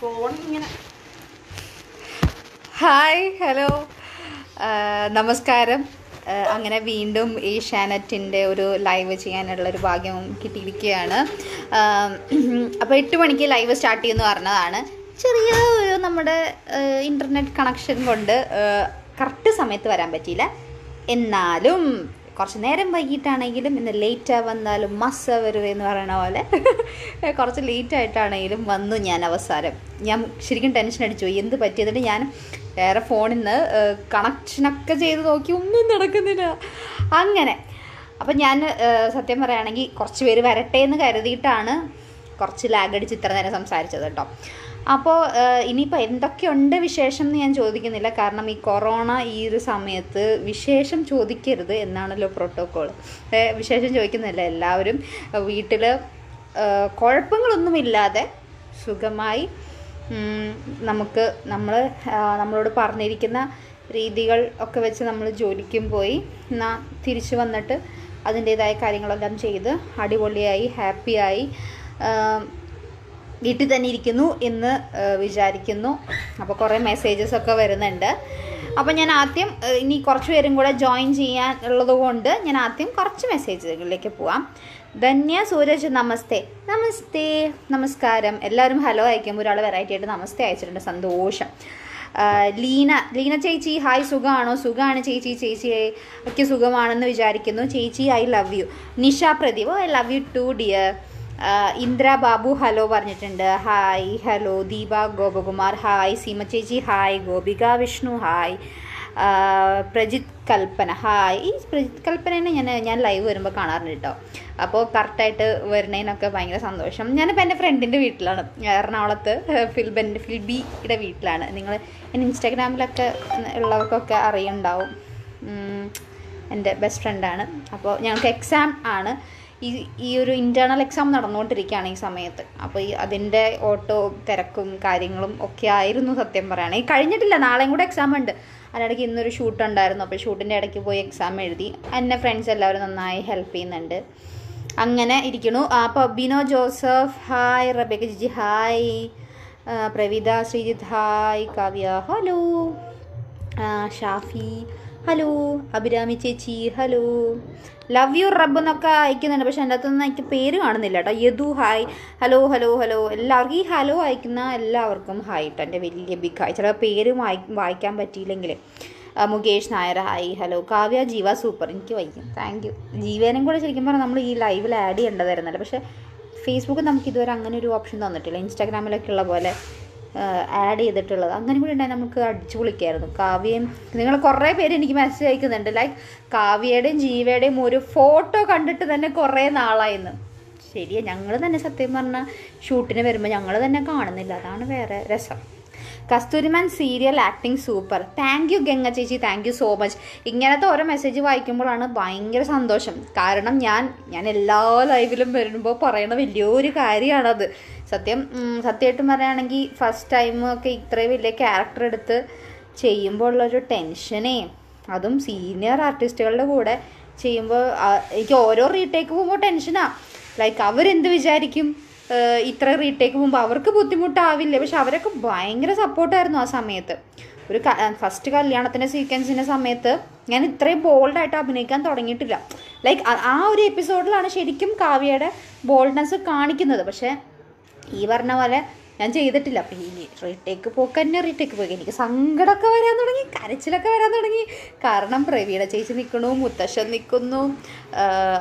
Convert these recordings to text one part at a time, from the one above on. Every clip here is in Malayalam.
ഫോൺ ഇങ്ങനെ ഹായ് ഹലോ നമസ്കാരം. അങ്ങനെ വീണ്ടും ഈ ഷാനറ്റിന്റെ ഒരു ലൈവ് ചെയ്യാനുള്ള ഒരു ഭാഗ്യം കിട്ടിയിരിക്കുകയാണ്. അപ്പോൾ എട്ട് മണിക്ക് ലൈവ് സ്റ്റാർട്ട് ചെയ്യുമെന്ന് പറഞ്ഞതാണ്. ചെറിയ ഒരു നമ്മുടെ ഇന്റർനെറ്റ് കണക്ഷൻ കൊണ്ട് കറക്റ്റ് സമയത്ത് വരാൻ പറ്റിയില്ല. എന്നാലും കുറച്ച് നേരം വൈകിട്ടാണെങ്കിലും ഇന്ന് ലേറ്റ് വന്നാലും മസ്സ വരുത് എന്ന് പറയണ പോലെ കുറച്ച് ലേറ്റ് ആയിട്ടാണെങ്കിലും വന്നു ഞാൻ അവസാനം. ഞാൻ ശരിക്കും ടെൻഷൻ അടിച്ചു. എന്ത് പറ്റിയതിട്ട് ഞാൻ വേറെ ഫോണിൽ നിന്ന് കണക്ഷനൊക്കെ ചെയ്ത് നോക്കി. ഒന്നും നടക്കുന്നില്ല. അങ്ങനെ. അപ്പം ഞാൻ സത്യം പറയുകയാണെങ്കിൽ കുറച്ച് പേര് വരട്ടെ എന്ന് കരുതിയിട്ടാണ് കുറച്ച് ലാഗ് അടിച്ച് ഇത്ര നേരം സംസാരിച്ചത് കേട്ടോ. അപ്പോൾ ഇനിയിപ്പോൾ എന്തൊക്കെയുണ്ട് വിശേഷം എന്ന് ഞാൻ ചോദിക്കുന്നില്ല. കാരണം ഈ കൊറോണ ഈ ഒരു സമയത്ത് വിശേഷം ചോദിക്കരുത് എന്നാണല്ലോ പ്രോട്ടോക്കോൾ വിശേഷം ചോദിക്കുന്നില്ല എല്ലാവരും വീട്ടിൽ കുഴപ്പങ്ങളൊന്നുമില്ലാതെ സുഖമായി നമുക്ക് നമ്മൾ നമ്മളോട് പറഞ്ഞിരിക്കുന്ന രീതികൾ ഒക്കെ വെച്ച് നമ്മൾ ജോലിക്കും പോയി. എന്നാൽ തിരിച്ചു വന്നിട്ട് അതിന്റേതായ കാര്യങ്ങളെല്ലാം ചെയ്ത് അടിപൊളിയായി ഹാപ്പിയായി. വീട്ടിൽ തന്നെ ഇരിക്കുന്നു എന്ന് വിചാരിക്കുന്നു. അപ്പോൾ കുറേ മെസ്സേജസ് ഒക്കെ വരുന്നുണ്ട്. അപ്പോൾ ഞാൻ ആദ്യം ഇനി കുറച്ച് പേരും കൂടെ ജോയിൻ ചെയ്യാൻ ഉള്ളത് കൊണ്ട് ഞാൻ ആദ്യം കുറച്ച് മെസ്സേജുകളിലേക്ക് പോവാം. ധന്യ സൂരജ് നമസ്തേ. നമസ്തേ. നമസ്കാരം. എല്ലാവരും ഹലോ അയക്കുമ്പോൾ ഒരാൾ വെറൈറ്റി ആയിട്ട് നമസ്തേ അയച്ചിട്ടുണ്ട്. സന്തോഷം. ലീന ലീന ചേച്ചി ഹായ് സുഖമാണോ സുഖമാണ് ചേച്ചി ചേച്ചി ഒക്കെ സുഖമാണെന്ന് വിചാരിക്കുന്നു. ചേച്ചി I love you Nisha Pradeep I love you too dear Indra Babu hello പറഞ്ഞിട്ടുണ്ട്. Hi hello Deepa Gopakumar hi Seema ചേച്ചി hi Gopika Vishnu hi. Prajith Kalpana hi. ഈ പ്രജിത് കൽപ്പനേനെ ഞാൻ ഞാൻ ലൈവ് വരുമ്പോൾ കാണാറുണ്ട് കേട്ടോ അപ്പോൾ കറക്റ്റായിട്ട് വരുന്നതിനൊക്കെ ഭയങ്കര സന്തോഷം. ഞാനിപ്പോൾ എന്റെ ഫ്രണ്ടിന്റെ വീട്ടിലാണ്. എറണാകുളത്ത് ഫിൽബന്റെ ഫിൽബിയുടെ വീട്ടിലാണ്. നിങ്ങൾ എന്റെ ഇൻസ്റ്റാഗ്രാമിലൊക്കെ ഉള്ളവർക്കൊക്കെ അറിയുണ്ടാവും. എന്റെ ബെസ്റ്റ് ഫ്രണ്ടാണ് അപ്പോൾ ഞങ്ങൾക്ക് എക്സാം ആണ്. ഈ ഈ ഒരു ഇന്റേർണൽ എക്സാം നടന്നുകൊണ്ടിരിക്കുകയാണ് ഈ സമയത്ത്. അപ്പോൾ ഈ അതിന്റെ ഓട്ടോ തിരക്കും കാര്യങ്ങളും ഒക്കെ ആയിരുന്നു സത്യം പറയുകയാണെങ്കിൽ കഴിഞ്ഞിട്ടില്ല നാളെയും കൂടെ എക്സാം ഉണ്ട്. അതിനിടയ്ക്ക് ഇന്നൊരു ഷൂട്ട് ഉണ്ടായിരുന്നു. അപ്പോൾ ഷൂട്ടിന്റെ ഇടയ്ക്ക് പോയി എക്സാം എഴുതി. എന്നെ ഫ്രണ്ട്സ് എല്ലാവരും നന്നായി ഹെൽപ്പ് ചെയ്യുന്നുണ്ട്. അങ്ങനെ ഇരിക്കണു അപ്പോൾ Bino Joseph hi Rebecca Jiji hi Pravitha Sreejith hi Kavya hello Shafi hello Abhirami ചേച്ചി ഹലോ ലവ് യു റബ്ബ് എന്നൊക്കെ അയക്കുന്നുണ്ട്. പക്ഷെ എന്റെ അകത്തൊന്നും എനിക്ക് പേര് കാണുന്നില്ല കേട്ടോ. Yadu hi hello hello hello എല്ലാവർക്കും ഈ ഹലോ അയക്കുന്ന എല്ലാവർക്കും ഹായ് കേട്ടോ എന്റെ വലിയ ബിഗ് ഹായ് ചില പേര് വായി വായിക്കാൻ പറ്റിയില്ലെങ്കിൽ. Mukesh Nair hi hello Kavya Jeeva super എനിക്ക് വായിക്കും താങ്ക് യു ജീവനും കൂടെ ശരിക്കും പറഞ്ഞാൽ നമ്മൾ ഈ ലൈവിൽ ആഡ് ചെയ്യേണ്ടതായിരുന്നല്ലോ. പക്ഷേ ഫേസ്ബുക്ക് നമുക്ക് ഇതുവരെ അങ്ങനെ ഒരു ഓപ്ഷൻ തന്നിട്ടില്ല. ഇൻസ്റ്റാഗ്രാമിലൊക്കെ ഉള്ള പോലെ ആഡ് ചെയ്തിട്ടുള്ളത്. അങ്ങനെ കൂടി ഉണ്ടായി നമുക്ക് അടിച്ചു പൊളിക്കായിരുന്നു. കാവ്യയും നിങ്ങൾ കുറേ പേര് എനിക്ക് മെസ്സേജ് അയക്കുന്നുണ്ട്. ലൈക്ക് കാവ്യയുടെയും ജീവയുടെയും ഒരു ഫോട്ടോ കണ്ടിട്ട് തന്നെ കുറേ നാളായിരുന്നു ശരിയാ ഞങ്ങൾ തന്നെ സത്യം പറഞ്ഞാൽ ഷൂട്ടിന് വരുമ്പോൾ ഞങ്ങൾ തന്നെ കാണുന്നില്ല. അതാണ് വേറെ രസം. Kasthooriman serial acting super thank you Ganga ചേച്ചി താങ്ക് യു സോ മച്ച് ഇങ്ങനത്തെ ഓരോ മെസ്സേജ് വായിക്കുമ്പോഴാണ് ഭയങ്കര സന്തോഷം. കാരണം ഞാൻ ഞാൻ എല്ലാ ലൈവിലും വരുമ്പോൾ പറയുന്ന വലിയൊരു കാര്യമാണത് സത്യം. സത്യമായിട്ടും പറയുകയാണെങ്കിൽ ഫസ്റ്റ് ടൈം ഒക്കെ ഇത്രയും വലിയ ക്യാരക്ടർ എടുത്ത് ചെയ്യുമ്പോൾ ഉള്ളൊരു ടെൻഷനേ അതും സീനിയർ ആർട്ടിസ്റ്റുകളുടെ കൂടെ ചെയ്യുമ്പോൾ എനിക്ക് ഓരോ റീടേക്ക് പോകുമ്പോൾ ടെൻഷനാണ് ലൈക്ക് അവരെന്ത് വിചാരിക്കും? ഇത്ര റീടേക്ക് പോകുമ്പോൾ അവർക്ക് ബുദ്ധിമുട്ടാവില്ല? പക്ഷെ അവരൊക്കെ ഭയങ്കര സപ്പോർട്ടായിരുന്നു ആ സമയത്ത്. ഒരു ഫസ്റ്റ് കല്യാണത്തിന്റെ സീക്വൻസിന്റെ സമയത്ത് ഞാൻ ഇത്രയും ബോൾഡായിട്ട് അഭിനയിക്കാൻ തുടങ്ങിയിട്ടില്ല. ലൈക്ക് ആ ഒരു എപ്പിസോഡിലാണ് ശരിക്കും കാവ്യയുടെ ബോൾഡ്നെസ് കാണിക്കുന്നത്. പക്ഷേ ഈ പറഞ്ഞ പോലെ ഞാൻ ചെയ്തിട്ടില്ല. അപ്പം ഈ റീടേക്ക് പോക്ക് തന്നെ റീടേക്ക് പോയി എനിക്ക് സങ്കടമൊക്കെ വരാൻ തുടങ്ങി കരച്ചിലൊക്കെ വരാൻ തുടങ്ങി. കാരണം പ്രവീണ ചേച്ചി നിൽക്കണു മുത്തശ്ശൻ നിൽക്കുന്നു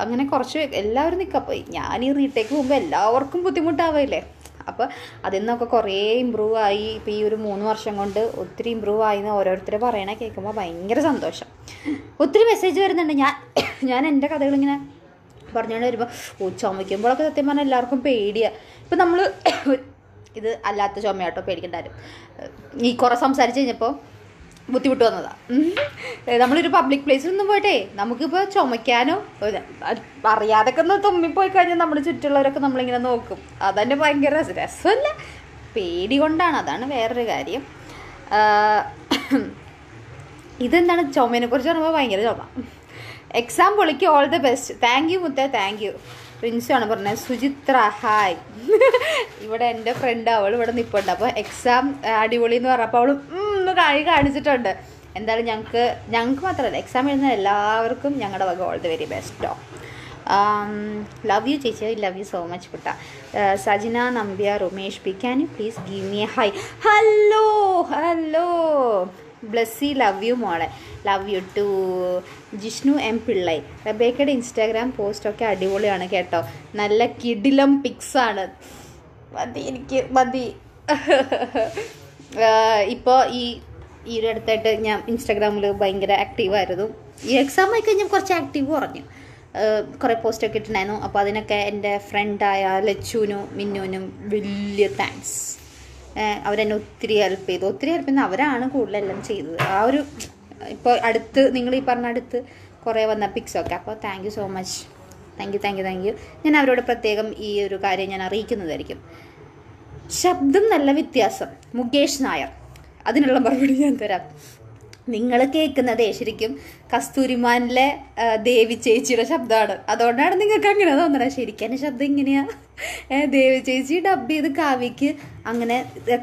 അങ്ങനെ കുറച്ച് എല്ലാവരും നിൽക്കുക അപ്പോൾ ഞാൻ ഈ റീടേക്ക് പോകുമ്പോൾ എല്ലാവർക്കും ബുദ്ധിമുട്ടാവില്ലേ? അപ്പോൾ അതിൽ നിന്നൊക്കെ കുറേ ഇമ്പ്രൂവ് ആയി. ഇപ്പോൾ ഈ ഒരു മൂന്ന് വർഷം കൊണ്ട് ഒത്തിരി ഇമ്പ്രൂവ് ആയി എന്ന് ഓരോരുത്തർ പറയണ കേൾക്കുമ്പോൾ ഭയങ്കര സന്തോഷം. ഒത്തിരി മെസ്സേജ് വരുന്നുണ്ട്. ഞാൻ ഞാൻ എന്റെ കഥകളിങ്ങനെ പറഞ്ഞുകൊണ്ട് വരുമ്പോൾ ഓ ചുമയ്ക്കുമ്പോഴൊക്കെ സത്യം പറഞ്ഞാൽ എല്ലാവർക്കും പേടിയാണ് ഇപ്പം നമ്മൾ ഇത് അല്ലാത്ത ചുമയാട്ടോ പേടിക്കണ്ടാരും. ഈ കുറേ സംസാരിച്ച് കഴിഞ്ഞപ്പോൾ ബുദ്ധിമുട്ട് വന്നതാണ് നമ്മളൊരു പബ്ലിക് പ്ലേസിലൊന്നും പോയിട്ടേ നമുക്കിപ്പോൾ ചുമയ്ക്കാനോ അറിയാതൊക്കെ ഒന്ന് തുമ്മിപ്പോയി കഴിഞ്ഞാൽ നമ്മുടെ ചുറ്റുള്ളവരൊക്കെ നമ്മളിങ്ങനെ നോക്കും. അതന്നെ ഭയങ്കര രസം രസമല്ല പേടി കൊണ്ടാണ് അതാണ് വേറൊരു കാര്യം. ഇതെന്താണ്? ചുമേനെ കുറിച്ച് പറയുമ്പോൾ ഭയങ്കര ചുമ. Exam പൊളിക്ക് all the best thank you മുത്ത താങ്ക് യു പ്രിൻസാണ് പറഞ്ഞത് സുചിത്ര ഹായ് ഇവിടെ എന്റെ ഫ്രണ്ട് അവൾ ഇവിടെ നിൽപ്പുണ്ട് അപ്പോൾ എക്സാം അടിപൊളി എന്ന് പറഞ്ഞപ്പോൾ അവൾ ഒന്ന് കാഴി കാണിച്ചിട്ടുണ്ട്. എന്തായാലും ഞങ്ങൾക്ക് ഞങ്ങൾക്ക് മാത്രമല്ല എക്സാം എഴുതുന്ന എല്ലാവർക്കും ഞങ്ങളുടെ വക ഓൾ ദ വെരി ബെസ്റ്റോ ലവ് യു ചേച്ചി. I love you so much കുട്ട Sajina Nambiar Rumesh P can you please give me hi hello hello Blessy love you മോളെ. Love you too Jishnu M Pillai. റബേക്കയുടെ Instagram പോസ്റ്റൊക്കെ അടിപൊളിയാണ് കേട്ടോ. നല്ല കിടിലം പിക്സാണ്. മതി എനിക്ക് മതി. ഇപ്പോൾ ഈ ഈ ഒരു അടുത്തായിട്ട് ഞാൻ ഇൻസ്റ്റാഗ്രാമിൽ ഭയങ്കര ആക്റ്റീവായിരുന്നു. ഈ എക്സാം ആയി കഴിഞ്ഞാൽ കുറച്ച് ആക്റ്റീവ് കുറഞ്ഞു. കുറേ പോസ്റ്റൊക്കെ ഇട്ടിട്ടുണ്ടായിരുന്നു. അപ്പോൾ അതിനൊക്കെ എന്റെ ഫ്രണ്ടായ ലച്ചുവിനും മിന്നുവിനും വലിയ താങ്ക്സ് അവരെന്നെ ഒത്തിരി ഹെൽപ്പ് ചെയ്തു. ഒത്തിരി ഹെൽപ്പ് ചെയ്യുന്ന അവരാണ് കൂടുതലെല്ലാം ചെയ്തത്. ആ ഒരു ഇപ്പോൾ അടുത്ത് നിങ്ങൾ ഈ പറഞ്ഞ അടുത്ത് കുറേ വന്ന പിക്സ് ഒക്കെ. അപ്പോൾ thank you so much thank you thank you thank you ഞാൻ അവരോട് പ്രത്യേകം ഈ ഒരു കാര്യം ഞാൻ അറിയിക്കുന്നതായിരിക്കും. ശബ്ദം നല്ല വ്യത്യാസം. മുകേഷ് നായർ. അതിനുള്ള മറുപടി ഞാൻ തരാം. നിങ്ങൾ കേൾക്കുന്നതേ ശരിക്കും കസ്തൂരിമാനിലെ ദേവി ചേച്ചിയുടെ ശബ്ദമാണ്. അതുകൊണ്ടാണ് നിങ്ങൾക്ക് അങ്ങനെ തോന്നണത് ശരിക്കും ശബ്ദം ഇങ്ങനെയാ. ദേവി ചേച്ചി ഡബ് ചെയ്ത് കാവ്യക്ക് അങ്ങനെ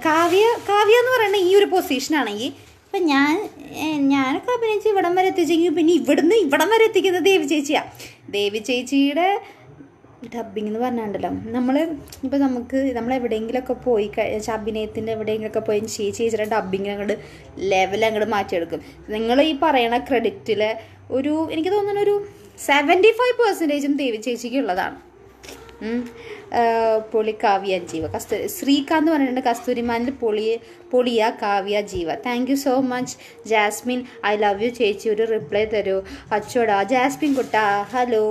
കാവ്യ കാവ്യ എന്ന് പറയുന്ന ഈ ഒരു പൊസിഷനാണെങ്കിൽ ഇപ്പം ഞാൻ ഞാനൊക്കെ അഭിനയിച്ച് ഇവിടം വരെ എത്തിച്ചെങ്കിൽ പിന്നെ ഇവിടുന്ന് ഇവിടം വരെ എത്തിക്കുന്നത് ദേവി ചേച്ചിയാ. ദേവി ചേച്ചിയുടെ ഡബിങ് എന്ന് പറഞ്ഞാണ്ടല്ലോ. നമ്മൾ ഇപ്പോൾ നമുക്ക് നമ്മൾ എവിടെയെങ്കിലുമൊക്കെ പോയി കഴി അഭിനയത്തിന്റെ എവിടെയെങ്കിലുമൊക്കെ പോയി ചേച്ചി ചേച്ചിയുടെ ഡബിങ് അങ്ങോട്ട് ലെവൽ അങ്ങോട്ട് മാറ്റിയെടുക്കും. നിങ്ങൾ ഈ പറയണ ക്രെഡിറ്റിൽ ഒരു എനിക്ക് തോന്നുന്നൊരു സെവന്റി ഫൈവ് പെർസെന്റേജും ദേവി ചേച്ചിക്ക് ഉള്ളതാണ് ഉം. ആ, പൊളി കാവ്യ ജീവ. കസ്തു ശ്രീകാന്ത് പറഞ്ഞിട്ടുണ്ട് കസ്തൂരിമാനിൽ പൊളി പൊളിയ Kavya Jeeva. Thank you so much Jasmine I love you ചേച്ചി. ഒരു റിപ്ലൈ തരൂ. അച്ചോടാ. ജാസ്മിൻ കുട്ടാ ഹലോ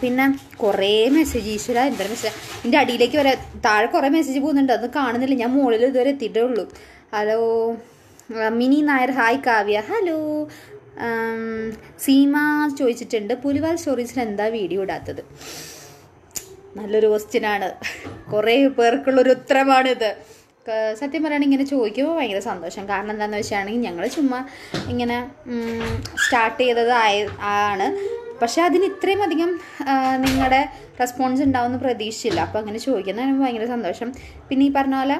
പിന്നെ കുറേ മെസ്സേജ് ഈശ്വര എന്തൊരു മെസ്സേജ് എന്റെ അടിയിലേക്ക് വരെ താഴെ കുറേ മെസ്സേജ് പോകുന്നുണ്ട്. അത് കാണുന്നില്ല. ഞാൻ മുകളിൽ ഇതുവരെ എത്തിയിട്ടേ ഉള്ളൂ. Hello Mini Nair. Hi Kavya. Hello Seema ചോദിച്ചിട്ടുണ്ട് പുലിവാൽ സ്റ്റോറീസിൽ എന്താ വീഡിയോ ഇടാത്തത്? നല്ലൊരു ക്വസ്റ്റ്യനാണ് കുറേ പേർക്കുള്ളൊരു ഉത്തരമാണിത്. സത്യം പറയുകയാണെങ്കിൽ ഇങ്ങനെ ചോദിക്കുമ്പോൾ ഭയങ്കര സന്തോഷം. കാരണം എന്താണെന്ന് വെച്ചാണെങ്കിൽ ഞങ്ങൾ ചുമ്മാ ഇങ്ങനെ സ്റ്റാർട്ട് ചെയ്തത് ആയ ആണ്. പക്ഷേ അതിന് ഇത്രയും അധികം നിങ്ങളുടെ റെസ്പോൺസ് ഉണ്ടാവുമെന്ന് പ്രതീക്ഷിച്ചില്ല. അപ്പോൾ അങ്ങനെ ചോദിക്കുന്നതിന് ഭയങ്കര സന്തോഷം. പിന്നെ ഈ പറഞ്ഞ പോലെ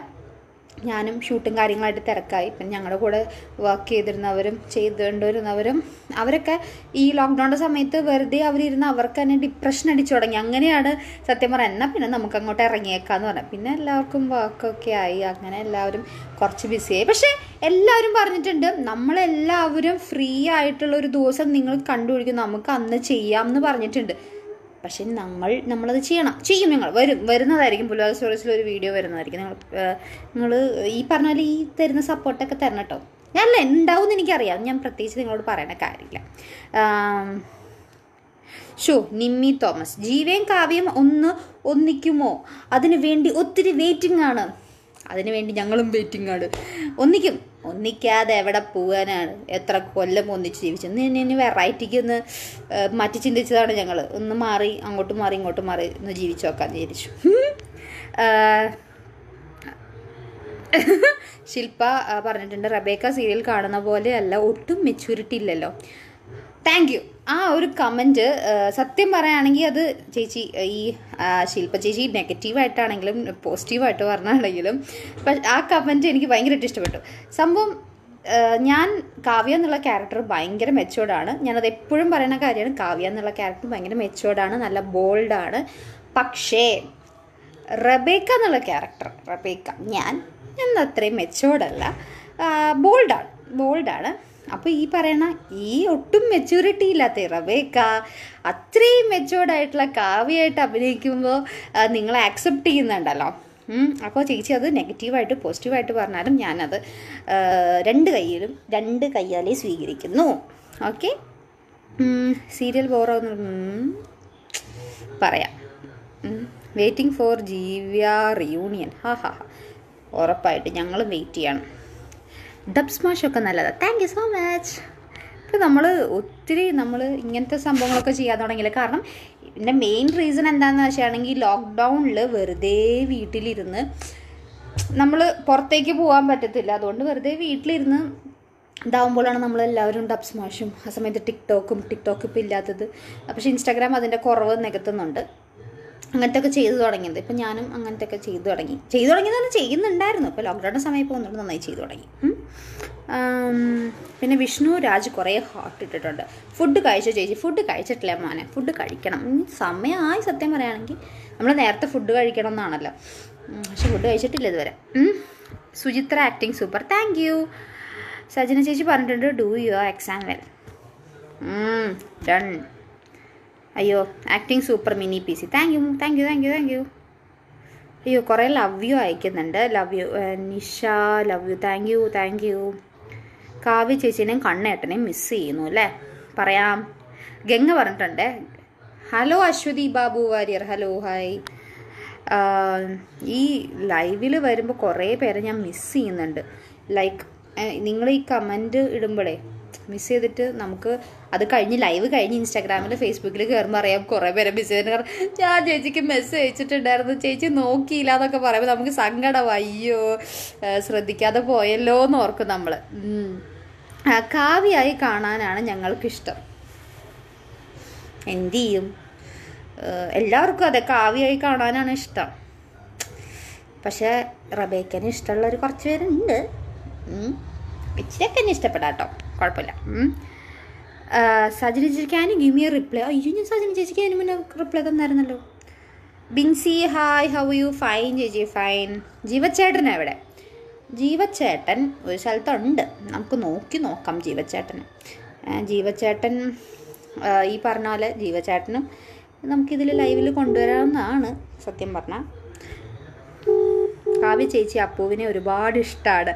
ഞാനും ഷൂട്ടും കാര്യങ്ങളായിട്ട് തിരക്കായി. പിന്നെ ഞങ്ങളുടെ കൂടെ വർക്ക് ചെയ്തിരുന്നവരും ചെയ്തുകൊണ്ടിരുന്നവരും അവരൊക്കെ ഈ ലോക്ക്ഡൗണിന്റെ സമയത്ത് വെറുതെ അവരിരുന്ന് അവർക്ക് തന്നെ ഡിപ്രഷൻ അടിച്ചു തുടങ്ങി. അങ്ങനെയാണ് സത്യം പറഞ്ഞാൽ എന്നാൽ പിന്നെ നമുക്ക് അങ്ങോട്ട് ഇറങ്ങിയേക്കാന്ന് പറഞ്ഞു പിന്നെ എല്ലാവർക്കും വർക്കൊക്കെ ആയി. അങ്ങനെ എല്ലാവരും കുറച്ച് ബിസിയായി പക്ഷേ എല്ലാവരും പറഞ്ഞിട്ടുണ്ട് നമ്മളെല്ലാവരും ഫ്രീ ആയിട്ടുള്ള ഒരു ദിവസം നിങ്ങൾ കണ്ടുപിടിക്കും. നമുക്ക് അന്ന് ചെയ്യാം എന്ന് പറഞ്ഞിട്ടുണ്ട്. പക്ഷെ നമ്മൾ നമ്മളത് ചെയ്യണം. ചെയ്യും ഞങ്ങൾ. വരും വരുന്നതായിരിക്കും. പുലുവാക സ്റ്റോറീസിൽ ഒരു വീഡിയോ വരുന്നതായിരിക്കും. നിങ്ങൾ നിങ്ങൾ ഈ പറഞ്ഞ പോലെ ഈ തരുന്ന സപ്പോർട്ടൊക്കെ തരണം കേട്ടോ ഞാനല്ല ഉണ്ടാവും എന്ന് എനിക്കറിയാം. ഞാൻ പ്രത്യേകിച്ച് നിങ്ങളോട് പറയണ കാര്യമില്ല. Show Nimmi Thomas. ജീവയും കാവ്യം ഒന്ന് ഒന്നിക്കുമോ? അതിനു വേണ്ടി ഒത്തിരി വെയിറ്റിംഗ് ആണ്. അതിനു വേണ്ടി ഞങ്ങളും വെയിറ്റിംഗ് ആണ്. ഒന്നിക്കും. ഒന്നിക്കാതെ എവിടെ പോകാനാണ്? എത്ര കൊല്ലം ഒന്നിച്ച് ജീവിച്ചു ഇന്ന് ഇനി വെറൈറ്റിക്ക് ഒന്ന് മാറ്റി ചിന്തിച്ചതാണ് ഞങ്ങൾ ഒന്ന് മാറി അങ്ങോട്ട് മാറി ഇങ്ങോട്ട് മാറി ഒന്ന് ജീവിച്ചു നോക്കാൻ വിചാരിച്ചു. ശില്പ പറഞ്ഞിട്ടുണ്ട് റബേക്ക സീരിയൽ കാണുന്ന പോലെയല്ല ഒട്ടും മെച്യൂരിറ്റി ഇല്ലല്ലോ. താങ്ക് യു ആ ഒരു കമന്റ് സത്യം പറയുകയാണെങ്കിൽ അത് ചേച്ചി ഈ ശില്പ ചേച്ചി നെഗറ്റീവായിട്ടാണെങ്കിലും പോസിറ്റീവായിട്ട് പറഞ്ഞാണെങ്കിലും പക്ഷെ ആ കമന്റ് എനിക്ക് ഭയങ്കരമായിട്ട് ഇഷ്ടപ്പെട്ടു. സംഭവം ഞാൻ കാവ്യ എന്നുള്ള ക്യാരക്ടർ ഭയങ്കര മെച്ചോർഡാണ് ഞാനത് എപ്പോഴും പറയുന്ന കാര്യമാണ് കാവ്യ എന്നുള്ള ക്യാരക്ടർ ഭയങ്കര മെച്ചോർഡാണ് നല്ല ബോൾഡാണ് പക്ഷേ റബേക്ക എന്നുള്ള ക്യാരക്ടർ റബേക്ക ഞാൻ ഞാൻ അത്രയും മെച്ചോർഡല്ല ബോൾഡാണ് ബോൾഡാണ് അപ്പോൾ ഈ പറയണ ഈ ഒട്ടും മെച്യൂരിറ്റി ഇല്ലാത്ത റബേക്ക അത്രയും മെച്ചോർഡ് ആയിട്ടുള്ള കാവ്യമായിട്ട് അഭിനയിക്കുമ്പോൾ നിങ്ങൾ ആക്സെപ്റ്റ് ചെയ്യുന്നുണ്ടല്ലോ. അപ്പോൾ ചേച്ചി അത് നെഗറ്റീവായിട്ട് പോസിറ്റീവായിട്ട് പറഞ്ഞാലും ഞാനത് രണ്ട് കൈയിലും രണ്ട് കയ്യാലേ സ്വീകരിക്കുന്നു. ഓക്കെ സീരിയൽ ബോറാവുന്നു പറയാം. വെയിറ്റിംഗ് ഫോർ ജീവ്യ റിയൂണിയൻ ഹാ ഹാ ഉറപ്പായിട്ട് ഞങ്ങൾ വെയിറ്റ് ചെയ്യണം. ഡബ് സ്മാഷ് ഒക്കെ നല്ലതാണ് താങ്ക് യു സോ മച്ച് ഇപ്പം നമ്മൾ ഒത്തിരി നമ്മൾ ഇങ്ങനത്തെ സംഭവങ്ങളൊക്കെ ചെയ്യാൻ തുടങ്ങിയില്ല. കാരണം ഇതിന്റെ മെയിൻ റീസൺ എന്താണെന്ന് വെച്ചാണെങ്കിൽ ലോക്ക്ഡൗണിൽ വെറുതെ വീട്ടിലിരുന്ന് നമ്മൾ പുറത്തേക്ക് പോകാൻ പറ്റത്തില്ല. അതുകൊണ്ട് വെറുതെ വീട്ടിലിരുന്ന് ഇതാവുമ്പോഴാണ് നമ്മളെല്ലാവരും ഡബ് സ്മാഷും ആ സമയത്ത് ടിക്ടോക്കും ടിക്ടോക്ക് ഇപ്പോൾ ഇല്ലാത്തത്. പക്ഷേ ഇൻസ്റ്റാഗ്രാം അതിന്റെ കുറവ് നികത്തുന്നുണ്ട്. അങ്ങനത്തെ ഒക്കെ ചെയ്തു തുടങ്ങിയത്. ഇപ്പം ഞാനും അങ്ങനത്തെ ഒക്കെ ചെയ്തു തുടങ്ങി. ചെയ്തു തുടങ്ങിയത് ചെയ്യുന്നുണ്ടായിരുന്നു. ഇപ്പോൾ ലോക്ക്ഡൗൺ സമയം പോകുന്നുണ്ട് നന്നായി ചെയ്തു തുടങ്ങി. പിന്നെ വിഷ്ണു രാജ് കുറേ ഹാർട്ട് ഇട്ടിട്ടുണ്ട്. ഫുഡ് കഴിച്ചോ ചേച്ചി? ഫുഡ് കഴിച്ചിട്ടില്ല മോനെ? ഫുഡ് കഴിക്കണം. സമയമായി സത്യം പറയുകയാണെങ്കിൽ നമ്മൾ നേരത്തെ ഫുഡ് കഴിക്കണം എന്നാണല്ലോ. പക്ഷെ ഫുഡ് കഴിച്ചിട്ടില്ല ഇതുവരെ. Suchitra acting super thank you Sajana ചേച്ചി പറഞ്ഞിട്ടുണ്ട് do your exam well done അയ്യോ acting super Mini P C thank you thank you thank you thank you അയ്യോ കുറേ ലവ് യു അയക്കുന്നുണ്ട്. Love you Nisha love you thank you thank you Kavya ചേച്ചീനെയും കണ്ണേട്ടനെയും മിസ് ചെയ്യുന്നു അല്ലേ? പറയാം. ഗംഗ പറഞ്ഞിട്ടുണ്ട്. Hello Aswathy Babu Warrier. Hello hi ഈ ലൈവിൽ വരുമ്പോൾ കുറേ പേരെ ഞാൻ മിസ് ചെയ്യുന്നുണ്ട്. ലൈക്ക് നിങ്ങൾ ഈ കമന്റ് ഇടുമ്പോഴേ മിസ് ചെയ്തിട്ട് നമുക്ക് അത് കഴിഞ്ഞ് ലൈവ് കഴിഞ്ഞ് ഇൻസ്റ്റാഗ്രാമിൽ ഫേസ്ബുക്കിൽ കയറുമ്പോൾ അറിയാം കുറേ പേരെ മിസ് ചെയ്തിട്ട് ഞാൻ ചേച്ചിക്ക് മെസ്സേജ് അയച്ചിട്ടുണ്ടായിരുന്നു. ചേച്ചി നോക്കിയില്ല എന്നൊക്കെ പറയുമ്പോൾ നമുക്ക് സങ്കടം അയ്യോ ശ്രദ്ധിക്കാതെ പോയല്ലോ എന്ന് ഓർക്കും നമ്മൾ കാവ്യായി കാണാനാണ് ഞങ്ങൾക്കിഷ്ടം. എന്തു ചെയ്യും? എല്ലാവർക്കും അതെ കാവ്യായി കാണാനാണ് ഇഷ്ടം. പക്ഷേ റബേക്കന് ഇഷ്ടമുള്ളവർ കുറച്ച് പേരുണ്ട്. ഇച്ചിരിയൊക്കെ എന്നെ ഇഷ്ടപ്പെടാം കേട്ടോ കുഴപ്പമില്ല. ഉം. ആഹ് സജിന ചേച്ചിക്ക് ഞാൻ ഗിവ് മി റിപ്ലൈ അയ്യോ ഞാൻ സജിന ചേച്ചിക്ക് അതിന് മുന്നേ reply തന്നായിരുന്നല്ലോ. Binsy hi how you fine ചേച്ചി ഫൈൻ ജീവച്ചേട്ടൻ എവിടെ ജീവച്ചേട്ടൻ ഒരു സ്ഥലത്തുണ്ട്. നമുക്ക് നോക്കി നോക്കാം ജീവച്ചേട്ടന്. ജീവച്ചേട്ടൻ ഈ പറഞ്ഞ പോലെ ജീവച്ചേട്ടനും നമുക്കിതിൽ ലൈവിൽ കൊണ്ടുവരാവുന്നതാണ് സത്യം പറഞ്ഞാൽ കാവ്യ ചേച്ചി അപ്പൂവിനെ ഒരുപാട് ഇഷ്ടമാണ്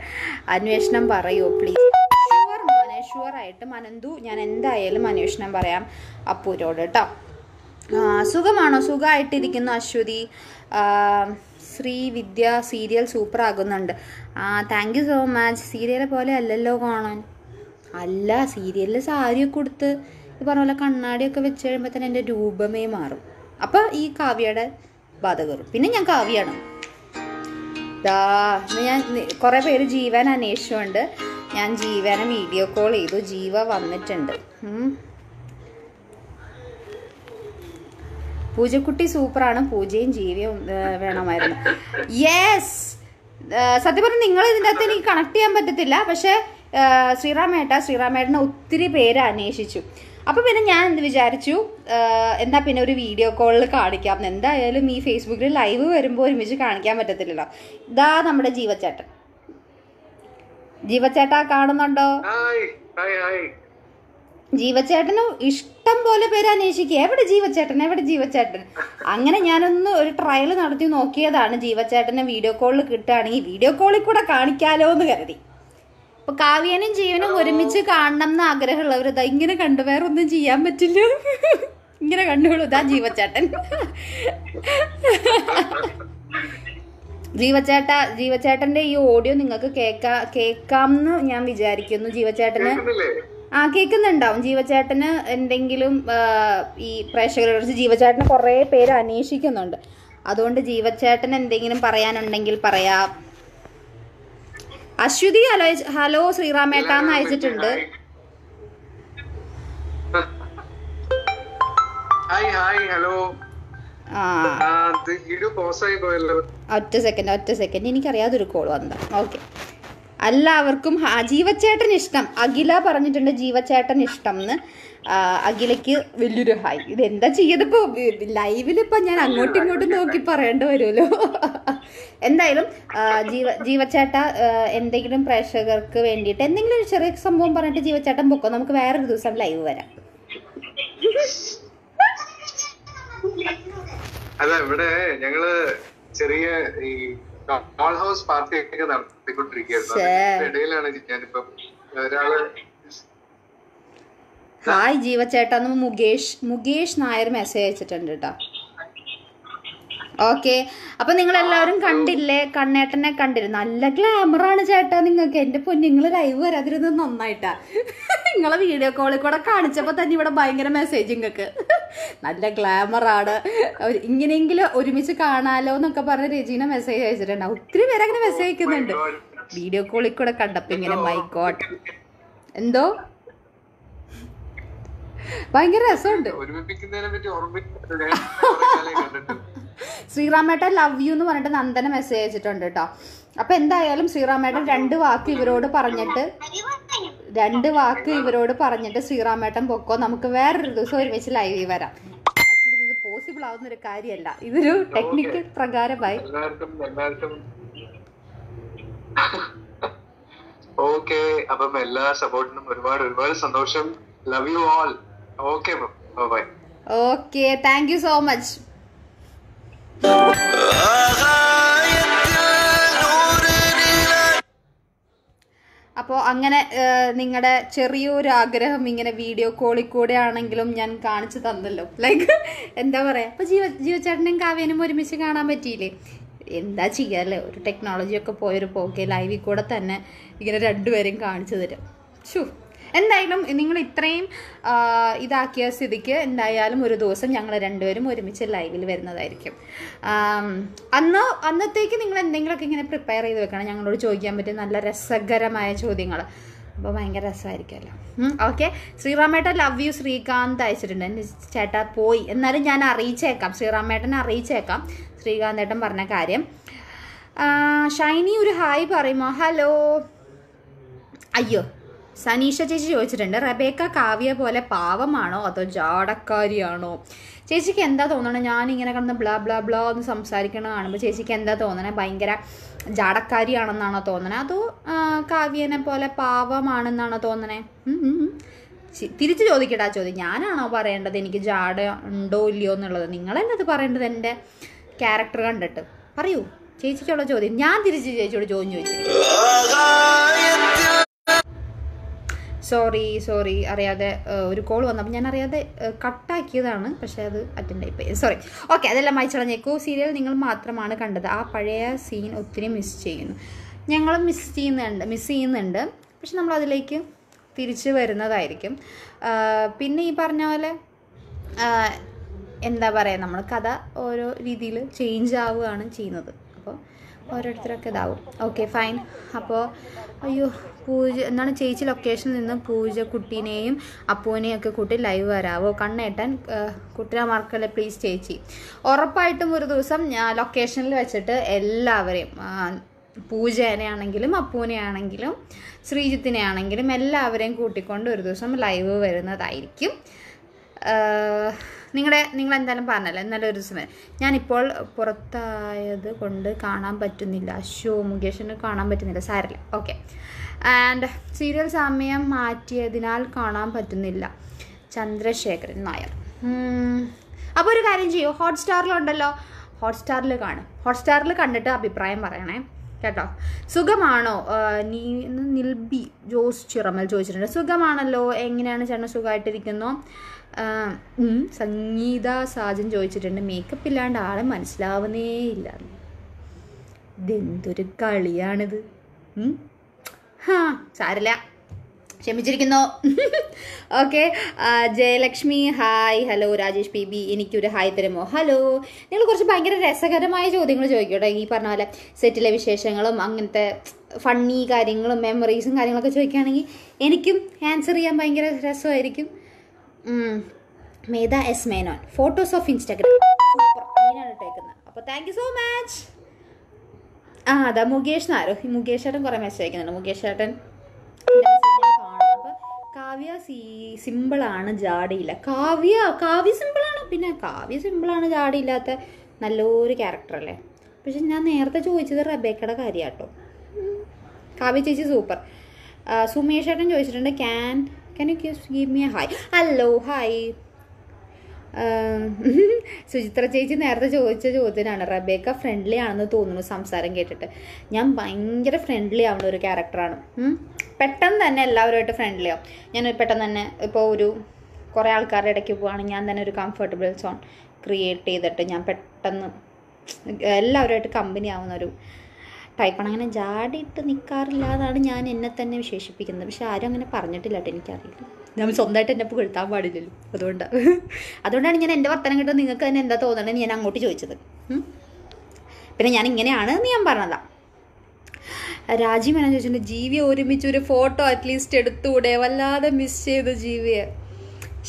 അന്വേഷണം പറയൂ പ്ലീസ് ഷുവർ അനന്തു ഞാൻ എന്തായാലും അന്വേഷണം പറയാം അപ്പൂരോട് കേട്ടോ. സുഖമാണോ? സുഖമായിട്ടിരിക്കുന്നു അശ്വതി. ശ്രീവിദ്യ ശ്രീ വിദ്യ സീരിയൽ സൂപ്പർ ആകുന്നുണ്ട് ആ താങ്ക് യു സോ മച്ച് സീരിയലെ പോലെ അല്ലല്ലോ കാണാൻ. അല്ല സീരിയലിൽ സാരിയൊക്കെ കൊടുത്ത് ഈ പറഞ്ഞ പോലെ കണ്ണാടിയൊക്കെ വെച്ച് കഴിയുമ്പോൾ തന്നെ എന്റെ രൂപമേ മാറും. അപ്പോൾ ഈ കാവ്യയുടെ ബാധ പിന്നെ ഞാൻ കാവ്യാണ്. ദാ ഞാൻ കുറേ പേര് ജീവൻ അന്വേഷിച്ചുകൊണ്ട് ഞാൻ ജീവനെ വീഡിയോ കോൾ ചെയ്തു. ജീവ വന്നിട്ടുണ്ട്. പൂജക്കുട്ടി സൂപ്പറാണ്. പൂജയും ജീവിയും വേണമായിരുന്നു. യെസ് സത്യം പറഞ്ഞാൽ നിങ്ങൾ ഇതിന്റെ അകത്ത് എനിക്ക് കണക്ട് ചെയ്യാൻ പറ്റത്തില്ല. പക്ഷേ ശ്രീറാമേട്ട ശ്രീറാമേട്ടനെ ഒത്തിരി പേര് അന്വേഷിച്ചു. അപ്പോൾ പിന്നെ ഞാൻ എന്ത് വിചാരിച്ചു? എന്താ പിന്നെ ഒരു വീഡിയോ കോളിൽ കാണിക്കാം. എന്തായാലും ഈ ഫേസ്ബുക്കിൽ ലൈവ് വരുമ്പോൾ ഒരുമിച്ച് കാണിക്കാൻ പറ്റത്തില്ലല്ലോ. ഇതാ നമ്മുടെ ജീവച്ചേട്ടൻ. ജീവച്ചേട്ടാ കാണുന്നുണ്ടോ? ജീവച്ചേട്ടന് ഇഷ്ടം പോലെ പേര് അന്വേഷിക്കുക. എവിടെ ജീവച്ചേട്ടൻ എവിടെ ജീവച്ചേട്ടൻ അങ്ങനെ ഞാനൊന്ന് ഒരു ട്രയൽ നടത്തി നോക്കിയതാണ് ജീവച്ചേട്ടനെ വീഡിയോ കോളിൽ കിട്ടുകയാണെങ്കിൽ. വീഡിയോ കോളിൽ കൂടെ കാണിക്കാലോ എന്ന് കരുതി. അപ്പൊ കാവ്യനും ജീവനും ഒരുമിച്ച് കാണണം എന്ന് ആഗ്രഹമുള്ളവർ ഇതാ ഇങ്ങനെ കണ്ടു. വേറെ ഒന്നും ചെയ്യാൻ പറ്റില്ല. ഇങ്ങനെ കണ്ടുകൊള്ളൂ ഇതാ ജീവച്ചേട്ടൻ ജീവച്ചേട്ട ജീവച്ചേട്ടന്റെ ഈ ഓഡിയോ നിങ്ങൾക്ക് കേൾക്കാ കേൾക്കാമെന്ന് ഞാൻ വിചാരിക്കുന്നു. ജീവച്ചേട്ടന് ആ കേൾക്കുന്നുണ്ടാവും. ജീവചേട്ടന് എന്തെങ്കിലും ഈ പ്രേക്ഷകരെ കുറിച്ച് ജീവചേട്ടനെ കുറേ പേര് അന്വേഷിക്കുന്നുണ്ട്. അതുകൊണ്ട് ജീവചേട്ടൻ എന്തെങ്കിലും പറയാനുണ്ടെങ്കിൽ പറയാം. അശ്വതി ഹലോ ഹലോ ശ്രീറാമേട്ട എന്ന് അയച്ചിട്ടുണ്ട്. ഹായ്. Hi hello. ഒറ്റ സെക്കൻഡ് ഒറ്റ സെക്കൻഡ് എനിക്കറിയാതൊരു കോൾ വന്നതാ ഓക്കെ എല്ലാവർക്കും ജീവച്ചേട്ടൻ ഇഷ്ടം. അഖില പറഞ്ഞിട്ടുണ്ട് ജീവച്ചേട്ടൻ ഇഷ്ടം എന്ന്. അഖിലയ്ക്ക് വലിയൊരു ഹായ് ഇത് എന്താ ചെയ്തപ്പോ ലൈവിലിപ്പോ ഞാൻ അങ്ങോട്ടും ഇങ്ങോട്ടും നോക്കി പറയേണ്ടി വരുമല്ലോ. എന്തായാലും ജീവ ജീവച്ചേട്ട എന്തെങ്കിലും പ്രേക്ഷകർക്ക് വേണ്ടിയിട്ട് എന്തെങ്കിലും ഒരു ചെറിയ സംഭവം പറഞ്ഞിട്ട് ജീവച്ചേട്ടൻ പൊക്കോ? നമുക്ക് വേറൊരു ദിവസം ലൈവ് വരാം. അല്ല ഇവിടെ ഞങ്ങൾ ചെറിയ ഈ ഹോൾ ഹൗസ് പാർട്ടി ഒക്കെ നടത്തിക്കൊണ്ടിരിക്കുകയായിരുന്നു. ഇടയിലാണ് ഞാനിപ്പം ഒരാൾ ഹായ് ജീവച്ചേട്ടാന്ന് മുകേഷ് മുകേഷ് നായർ മെസ്സേജ് അയച്ചിട്ടുണ്ട് കേട്ടോ ഓക്കെ അപ്പൊ നിങ്ങൾ എല്ലാവരും കണ്ടില്ലേ? കണ്ണേട്ടനെ കണ്ടിരുന്നു. നല്ല ഗ്ലാമറാണ് ചേട്ടാ നിങ്ങൾക്ക്. എന്റെ പൊന്നിങ്ങൾ ലൈവ് വരാതിരുന്നത് നന്നായിട്ടാ. നിങ്ങളെ വീഡിയോ കോളിൽ കൂടെ കാണിച്ചപ്പോ തന്നെ ഇവിടെ ഭയങ്കര മെസ്സേജ് നിങ്ങൾക്ക് നല്ല ഗ്ലാമറാണ് ഇങ്ങനെയെങ്കിലും ഒരുമിച്ച് കാണാലോ എന്നൊക്കെ പറഞ്ഞ് രജീന മെസ്സേജ് അയച്ചിട്ടുണ്ടാവും ഒത്തിരി പേര് അങ്ങനെ മെസ്സേജ് അയക്കുന്നുണ്ട്. വീഡിയോ കോളിൽ കൂടെ കണ്ടപ്പോ ഇങ്ങനെ മൈ ഗോഡ് എന്തോ? ഭയങ്കര രസമുണ്ട്. ശ്രീറാമേട്ടൻ ലവ് യു എന്ന് പറഞ്ഞിട്ട് നന്ദന മെസ്സേജ് അയച്ചിട്ടുണ്ട് കേട്ടോ അപ്പൊ എന്തായാലും ശ്രീറാമേട്ടൻ രണ്ട് വാക്ക് ഇവരോട് പറഞ്ഞിട്ട് രണ്ട് വാക്ക് ഇവരോട് പറഞ്ഞിട്ട് ശ്രീറാമേട്ടൻ പൊക്കോ. നമുക്ക് വേറൊരു ദിവസം ഒരുമിച്ച് ലൈവിൽ വരാം. ആക്ച്വലി ഇത് പോസിബിൾ ആവുന്ന ഒരു കാര്യമല്ല. ഇതൊരു ടെക്നിക്ക് പ്രകാരമായി. ഓക്കെ അപ്പം എല്ലാ സപ്പോർട്ടിനും ഒരുപാട് ഒരുപാട് സന്തോഷം. Love you all okay okay thank you so much അപ്പോൾ അങ്ങനെ നിങ്ങളുടെ ചെറിയൊരു ആഗ്രഹം ഇങ്ങനെ വീഡിയോ കോളിൽ കൂടെ ആണെങ്കിലും ഞാൻ കാണിച്ചു തന്നല്ലോ. ലൈക്ക് എന്താ പറയുക അപ്പോൾ ജീവ ജീവചേട്ടനും കാവ്യനും ഒരുമിച്ച് കാണാൻ പറ്റിയില്ലേ? എന്താ ചെയ്യാല്ലേ ഒരു ടെക്നോളജിയൊക്കെ പോയൊരു പോക്കെ ലൈവിൽ കൂടെ തന്നെ ഇങ്ങനെ രണ്ടുപേരും കാണിച്ചു തരും. ഷൂ എന്തായാലും നിങ്ങൾ ഇത്രയും ഇതാക്കിയ സ്ഥിതിക്ക് എന്തായാലും ഒരു ദിവസം ഞങ്ങൾ രണ്ടുപേരും ഒരുമിച്ച് ലൈവിൽ വരുന്നതായിരിക്കും. അന്ന് അന്നത്തേക്ക് നിങ്ങൾ എന്തെങ്കിലുമൊക്കെ ഇങ്ങനെ പ്രിപ്പയർ ചെയ്ത് വെക്കണം. ഞങ്ങളോട് ചോദിക്കാൻ പറ്റിയ നല്ല രസകരമായ ചോദ്യങ്ങൾ. അപ്പോൾ ഭയങ്കര രസമായിരിക്കുമല്ലോ. ഓക്കെ ശ്രീറാമേട്ടൻ ലവ് യു ശ്രീകാന്ത് അയച്ചിട്ടുണ്ട്. എന്റെ ചേട്ടാ പോയി. എന്നാലും ഞാൻ അറിയിച്ചേക്കാം. ശ്രീറാമേട്ടനെ അറിയിച്ചേക്കാം. ശ്രീകാന്തേട്ടൻ പറഞ്ഞ കാര്യം. ഷൈനി ഒരു ഹായ് പറയുമോ? ഹലോ അയ്യോ സനീഷ ചേച്ചി ചോദിച്ചിട്ടുണ്ട് റബേക്ക കാവ്യ പോലെ പാവമാണോ അതോ ജാടക്കാരിയാണോ? ചേച്ചിക്ക് എന്താ തോന്നണേ? ഇങ്ങനെ കിടന്ന് ബ്ലാ ബ്ലാ ബ്ലാ എന്ന് സംസാരിക്കണ കാണുമ്പോൾ ചേച്ചിക്ക് എന്താ തോന്നണേ? ഭയങ്കര ജാടക്കാരിയാണെന്നാണോ തോന്നണേ? അതോ കാവ്യനെ പോലെ പാവമാണെന്നാണോ തോന്നണേ? തിരിച്ചു ചോദിക്കട്ടാ ചോദ്യം. ഞാനാണോ പറയേണ്ടത് എനിക്ക് ജാട ഉണ്ടോ ഇല്ലയോ എന്നുള്ളത്? നിങ്ങളെന്നത് പറയേണ്ടത് എന്റെ ക്യാരക്ടർ കണ്ടിട്ട്. പറയൂ. ചേച്ചിക്കുള്ള ചോദ്യം. ഞാൻ തിരിച്ച് ചേച്ചിയോട് ചോദ്യം ചോദിച്ചിരിക്കും സോറി സോറി അറിയാതെ ഒരു കോൾ വന്നപ്പോൾ ഞാൻ അറിയാതെ കട്ടാക്കിയതാണ് പക്ഷേ അത് അറ്റൻഡ് ആയിപ്പോയി സോറി ഓക്കെ അതെല്ലാം വായിച്ചളഞ്ഞേക്കോ. സീരിയൽ നിങ്ങൾ മാത്രമാണ് കണ്ടത്. ആ പഴയ സീൻ ഒത്തിരി മിസ് ചെയ്യുന്നു. ഞങ്ങൾ മിസ് ചെയ്യുന്നുണ്ട് മിസ് ചെയ്യുന്നുണ്ട്. പക്ഷെ നമ്മൾ അതിലേക്ക് തിരിച്ചു വരുന്നതായിരിക്കും. പിന്നെ ഈ പറഞ്ഞ പോലെ എന്താ പറയുക നമ്മൾ കഥ ഓരോ രീതിയിൽ ചേഞ്ച് ആവുകയാണ് ചെയ്യുന്നത്. ഓരോരുത്തരൊക്കെ ഇതാവും. ഓക്കെ ഫൈൻ അപ്പോൾ അയ്യോ പൂജ എന്താണ് ചേച്ചി ലൊക്കേഷനിൽ നിന്ന് പൂജ കുട്ടീനെയും അപ്പൂനെയും ഒക്കെ കൂട്ടി ലൈവ് വരാവോ? കണ്ണേട്ടൻ മറക്കല്ലേ പ്ലീസ് ചേച്ചി. ഉറപ്പായിട്ടും ഒരു ദിവസം ഞാൻ ലൊക്കേഷനിൽ വെച്ചിട്ട് എല്ലാവരെയും പൂജേനെ ആണെങ്കിലും അപ്പൂനെ ആണെങ്കിലും ശ്രീജിത്തിനെ ആണെങ്കിലും എല്ലാവരെയും കൂട്ടിക്കൊണ്ട് ഒരു ദിവസം ലൈവ് വരുന്നതായിരിക്കും. നിങ്ങളുടെ നിങ്ങൾ എന്തായാലും പറഞ്ഞല്ലോ എന്നാലും ഒരു ദിവസം. ഞാനിപ്പോൾ പുറത്തായത് കൊണ്ട് കാണാൻ പറ്റുന്നില്ല. ഷോ മുകേഷിന് കാണാൻ പറ്റുന്നില്ല. സാരല്ല. ഓക്കെ. ആൻഡ് സീരിയൽ സമയം മാറ്റിയതിനാൽ കാണാൻ പറ്റുന്നില്ല. ചന്ദ്രശേഖരൻ നായർ. അപ്പോൾ ഒരു കാര്യം ചെയ്യൂ. ഹോട്ട്സ്റ്റാറിലുണ്ടല്ലോ. ഹോട്ട്സ്റ്റാറിൽ കാണും. ഹോട്ട്സ്റ്റാറിൽ കണ്ടിട്ട് അഭിപ്രായം പറയണേ. കേട്ടോ. സുഖമാണോ? നീ നിൽബി ജോസ് ചിറമൽ ചോദിച്ചിട്ടുണ്ട്. സുഖമാണല്ലോ? എങ്ങനെയാണ് ചേട്ടൻ സുഖമായിട്ടിരിക്കുന്നു? സംഗീത സാജൻ ചോദിച്ചിട്ടുണ്ട് മേക്കപ്പ് ഇല്ലാണ്ട് ആളെ മനസ്സിലാവുന്നേ ഇല്ല. ഇതെന്തൊരു കളിയാണിത്? ഹാ സാരില്ല. ക്ഷമിച്ചിരിക്കുന്നു. Okay Jayalakshmi hi hello Rajesh P B എനിക്കൊരു ഹായ് തരുമോ? ഹലോ നിങ്ങൾ കുറച്ച് ഭയങ്കര രസകരമായ ചോദ്യങ്ങൾ ചോദിക്കട്ടെ ഈ പറഞ്ഞ പോലെ സെറ്റിലെ വിശേഷങ്ങളും അങ്ങനത്തെ ഫണ്ണി കാര്യങ്ങളും മെമ്മറീസും കാര്യങ്ങളൊക്കെ ചോദിക്കുകയാണെങ്കിൽ എനിക്കും ആൻസർ ചെയ്യാൻ ഭയങ്കര രസമായിരിക്കും. Medha S Menon. Photos of Instagram super ഇട്ടേക്കുന്നത്. അപ്പോൾ താങ്ക് യു സോ മച്ച് ആ അതാ മുകേഷ് നാരോ മുകേഷ് ഏട്ടൻ കുറേ മെസ്സേജ് അയക്കുന്നുണ്ട്. മുകേഷ് ഏട്ടൻ. കാവ്യ സീ സിമ്പിളാണ് ജാടിയില്ല. കാവ്യ കാവ്യ സിമ്പിളാണ് പിന്നെ കാവ്യ സിമ്പിളാണ് ജാടിയില്ലാത്ത നല്ലൊരു ക്യാരക്ടർ അല്ലേ? പക്ഷെ ഞാൻ നേരത്തെ ചോദിച്ചത് റബേക്കയുടെ കാര്യമാട്ടോ കാവ്യ ചേച്ചി സൂപ്പർ സുമേഷ് ഏട്ടൻ ചോദിച്ചിട്ടുണ്ട് can can just give me a hi? Hello hi. Suchitra ചേച്ചി നേരത്തെ ചോദിച്ച ചോദ്യത്തിനാണ് റബേക്ക ഫ്രണ്ട്ലി ആണെന്ന് തോന്നുന്നു സംസാരം കേട്ടിട്ട്. ഞാൻ ഭയങ്കര ഫ്രണ്ട്ലി ആവുന്ന ഒരു ക്യാരക്ടറാണ് പെട്ടെന്ന് തന്നെ എല്ലാവരുമായിട്ട് ഫ്രണ്ട്ലി ആവും. ഞാൻ പെട്ടെന്ന് തന്നെ ഇപ്പോൾ ഒരു കുറേ ആൾക്കാരുടെ ഇടയ്ക്ക് പോവുകയാണെങ്കിൽ ഞാൻ തന്നെ ഒരു കംഫർട്ടബിൾ സോൺ ക്രിയേറ്റ് ചെയ്തിട്ട് ഞാൻ പെട്ടെന്ന് എല്ലാവരുമായിട്ട് കമ്പനി ആവുന്ന ഒരു ടൈപ്പാണ്. അങ്ങനെ ജാടിയിട്ട് നിൽക്കാറില്ല എന്നാണ് ഞാൻ എന്നെ തന്നെ വിശേഷിപ്പിക്കുന്നത്. പക്ഷെ ആരും അങ്ങനെ പറഞ്ഞിട്ടില്ല കേട്ടോ എനിക്കറിയില്ല. ഞാൻ സ്വന്തമായിട്ട് എന്നെ പുകഴ്ത്താൻ പാടില്ലല്ലോ. അതുകൊണ്ടാണ് അതുകൊണ്ടാണ് ഞാൻ എന്റെ വർത്തനം കേട്ടോ നിങ്ങൾക്ക് തന്നെ എന്താ തോന്നണമെന്ന് ഞാൻ അങ്ങോട്ട് ചോദിച്ചത്. പിന്നെ ഞാൻ ഇങ്ങനെയാണ് എന്ന് ഞാൻ പറഞ്ഞതാ. രാജീവ് എന്നാ ചോദിച്ചിട്ടുണ്ട് ജീവിയെ ഒരുമിച്ച് ഒരു ഫോട്ടോ അറ്റ്ലീസ്റ്റ് എടുത്തുകൂടെ വല്ലാതെ മിസ് ചെയ്തു ജീവിയെ.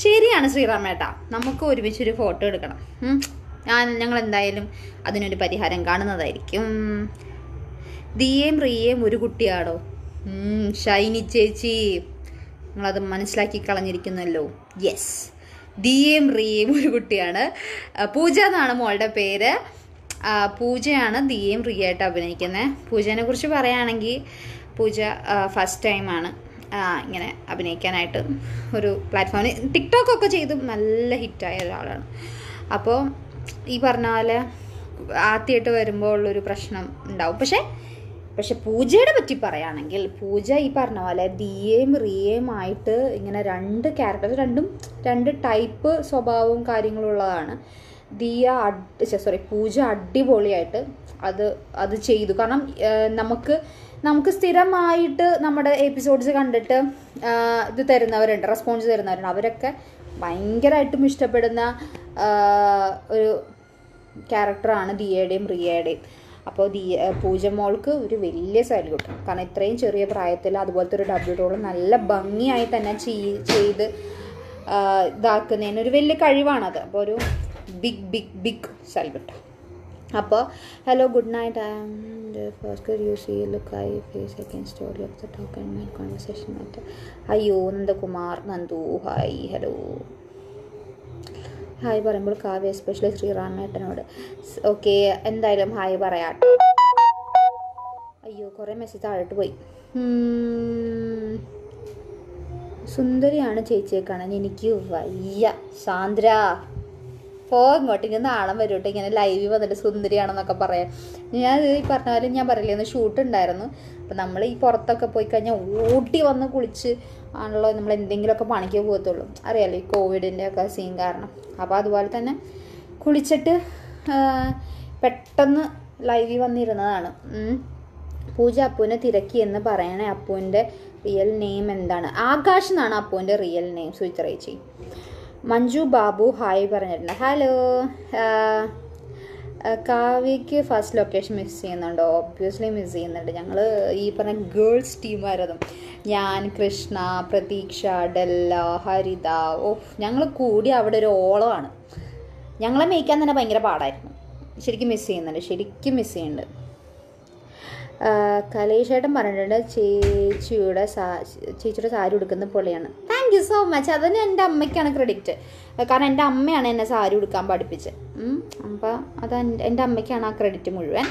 ശരിയാണ് ശ്രീറാമേട്ടാ നമുക്ക് ഒരുമിച്ച് ഒരു ഫോട്ടോ എടുക്കണം. ഞാൻ ഞങ്ങൾ എന്തായാലും അതിനൊരു പരിഹാരം കാണുന്നതായിരിക്കും. ദിയേം റിയേം ഒരു കുട്ടിയാണോ ഷൈനി ചേച്ചി. നിങ്ങളത് മനസ്സിലാക്കി കളഞ്ഞിരിക്കുന്നല്ലോ. യെസ് ദിയേം റിയേം ഒരു കുട്ടിയാണ്. പൂജ എന്നാണ് മോളുടെ പേര്. പൂജയാണ് ദിയേം റിയായിട്ട് അഭിനയിക്കുന്നത്. പൂജേനെ കുറിച്ച് പറയുകയാണെങ്കിൽ പൂജ ഫസ്റ്റ് ടൈമാണ് ഇങ്ങനെ അഭിനയിക്കാനായിട്ട് ഒരു പ്ലാറ്റ്ഫോമിൽ ടിക്ടോക്കൊക്കെ ചെയ്ത് നല്ല ഹിറ്റായ ഒരാളാണ്. അപ്പോൾ ഈ പറഞ്ഞ പോലെ ആദ്യമായിട്ട് വരുമ്പോൾ ഉള്ളൊരു പ്രശ്നം ഉണ്ടാവും. പക്ഷേ പക്ഷെ പൂജയുടെ പറ്റി പറയുകയാണെങ്കിൽ പൂജ ഈ പറഞ്ഞ പോലെ ദിയേം റിയേം ആയിട്ട് ഇങ്ങനെ രണ്ട് ക്യാരക്ടർ രണ്ടും രണ്ട് ടൈപ്പ് സ്വഭാവവും കാര്യങ്ങളും ഉള്ളതാണ്. ദിയ അഡ് സോറി പൂജ അടിപൊളിയായിട്ട് അത് അത് ചെയ്തു. കാരണം നമുക്ക് നമുക്ക് സ്ഥിരമായിട്ട് നമ്മുടെ എപ്പിസോഡ്സ് കണ്ടിട്ട് ഇത് തരുന്നവരുണ്ട് റെസ്പോൺസ് തരുന്നവരുണ്ട്. അവരൊക്കെ ഭയങ്കരമായിട്ടും ഇഷ്ടപ്പെടുന്ന ഒരു ക്യാരക്ടറാണ് ദിയയുടെയും റിയയുടെയും. അപ്പോൾ ദീ പൂജ മോൾക്ക് ഒരു വലിയ സല്യൂട്ട് കാരണം ഇത്രയും ചെറിയ പ്രായത്തിൽ അതുപോലത്തെ ഒരു ഡബ്ല്യൂ റോൾ നല്ല ഭംഗിയായി തന്നെ ചെയ്- ചെയ്ത് ഇതാക്കുന്നതിന് ഒരു വലിയ കഴിവാണത്. അപ്പോൾ ഒരു ബിഗ് ബിഗ് ബിഗ് സല്യൂട്ട് അപ്പോൾ hello good night I am first you see look I face second story of the talk and my conversation മറ്റ് അയ്യോ Nandakumar Nandu. Hi hello hi പറയുമ്പോൾ കാവ്യ എസ്പെഷ്യലി ശ്രീറാമേട്ടനോട് ഓക്കെ എന്തായാലും ഹായ് പറയാട്ടോ അയ്യോ കുറേ മെസ്സേജ് താഴോട്ട് പോയി. സുന്ദരിയാണ് ചേച്ചിയെ കാണാൻ. എനിക്ക് വയ്യ. സാന്ദ്ര പോ ഇങ്ങോട്ട്. ഇങ്ങനെ നാളെ വരും ഇങ്ങനെ ലൈവിൽ വന്നിട്ട് സുന്ദരിയാണെന്നൊക്കെ പറയാം ഞാൻ ഈ പറഞ്ഞ പോലെ ഞാൻ പറയില്ലേ ഷൂട്ട് ഉണ്ടായിരുന്നു. അപ്പം നമ്മൾ ഈ പുറത്തൊക്കെ പോയി കഴിഞ്ഞാൽ ഓടി വന്ന് കുളിച്ച് ആണല്ലോ നമ്മൾ എന്തെങ്കിലുമൊക്കെ പണിക്ക് പോകത്തുള്ളൂ. അറിയാലോ ഈ കോവിഡിന്റെ ഒക്കെ സീൻ കാരണം. അപ്പോൾ അതുപോലെ തന്നെ കുളിച്ചിട്ട് പെട്ടെന്ന് ലൈവിൽ വന്നിരുന്നതാണ്. പൂജ അപ്പുവിനെ തിരക്കി എന്ന് പറയണേ അപ്പുവിന്റെ റിയൽ നെയിം എന്താണ്? ആകാശ് എന്നാണ് അപ്പുവിന്റെ റിയൽ നെയിം സുചിത്രേച്ചി. മഞ്ജു ബാബു ഹായ് പറഞ്ഞിട്ടുണ്ട്. ഹലോ കാവ്യക്ക് ഫസ്റ്റ് ലൊക്കേഷൻ മിസ് ചെയ്യുന്നുണ്ടോ. ഒബ്വിയസ്ലി മിസ് ചെയ്യുന്നുണ്ട്. ഞങ്ങൾ ഈ പറഞ്ഞ ഗേൾസ് ടീമായിരുന്നു ഞാൻ കൃഷ്ണ പ്രതീക്ഷ ഡെല്ല ഹരിത ഓഫ് ഞങ്ങൾ കൂടി അവിടെ ഒരു ഓളമാണ്. ഞങ്ങളെ മേയ്ക്കാൻ തന്നെ ഭയങ്കര പാടായിരുന്നു. ശരിക്കും മിസ് ചെയ്യുന്നുണ്ട്. ശരിക്കും മിസ് ചെയ്യുന്നുണ്ട്. കലേഷേട്ടൻ പറഞ്ഞിട്ടുണ്ട് ചേച്ചിയുടെ സാ ചേച്ചിയുടെ സാരി ഉടുക്കുന്ന പൊളിയാണ് താങ്ക് യു സോ മച്ച് അതന്നെ എന്റെ അമ്മയ്ക്കാണ് ക്രെഡിറ്റ് കാരണം എന്റെ അമ്മയാണ് എന്നെ സാരി ഉടുക്കാൻ പഠിപ്പിച്ചത് അപ്പോൾ അത് എന്റെ- അമ്മയ്ക്കാണ് ആ ക്രെഡിറ്റ് മുഴുവൻ.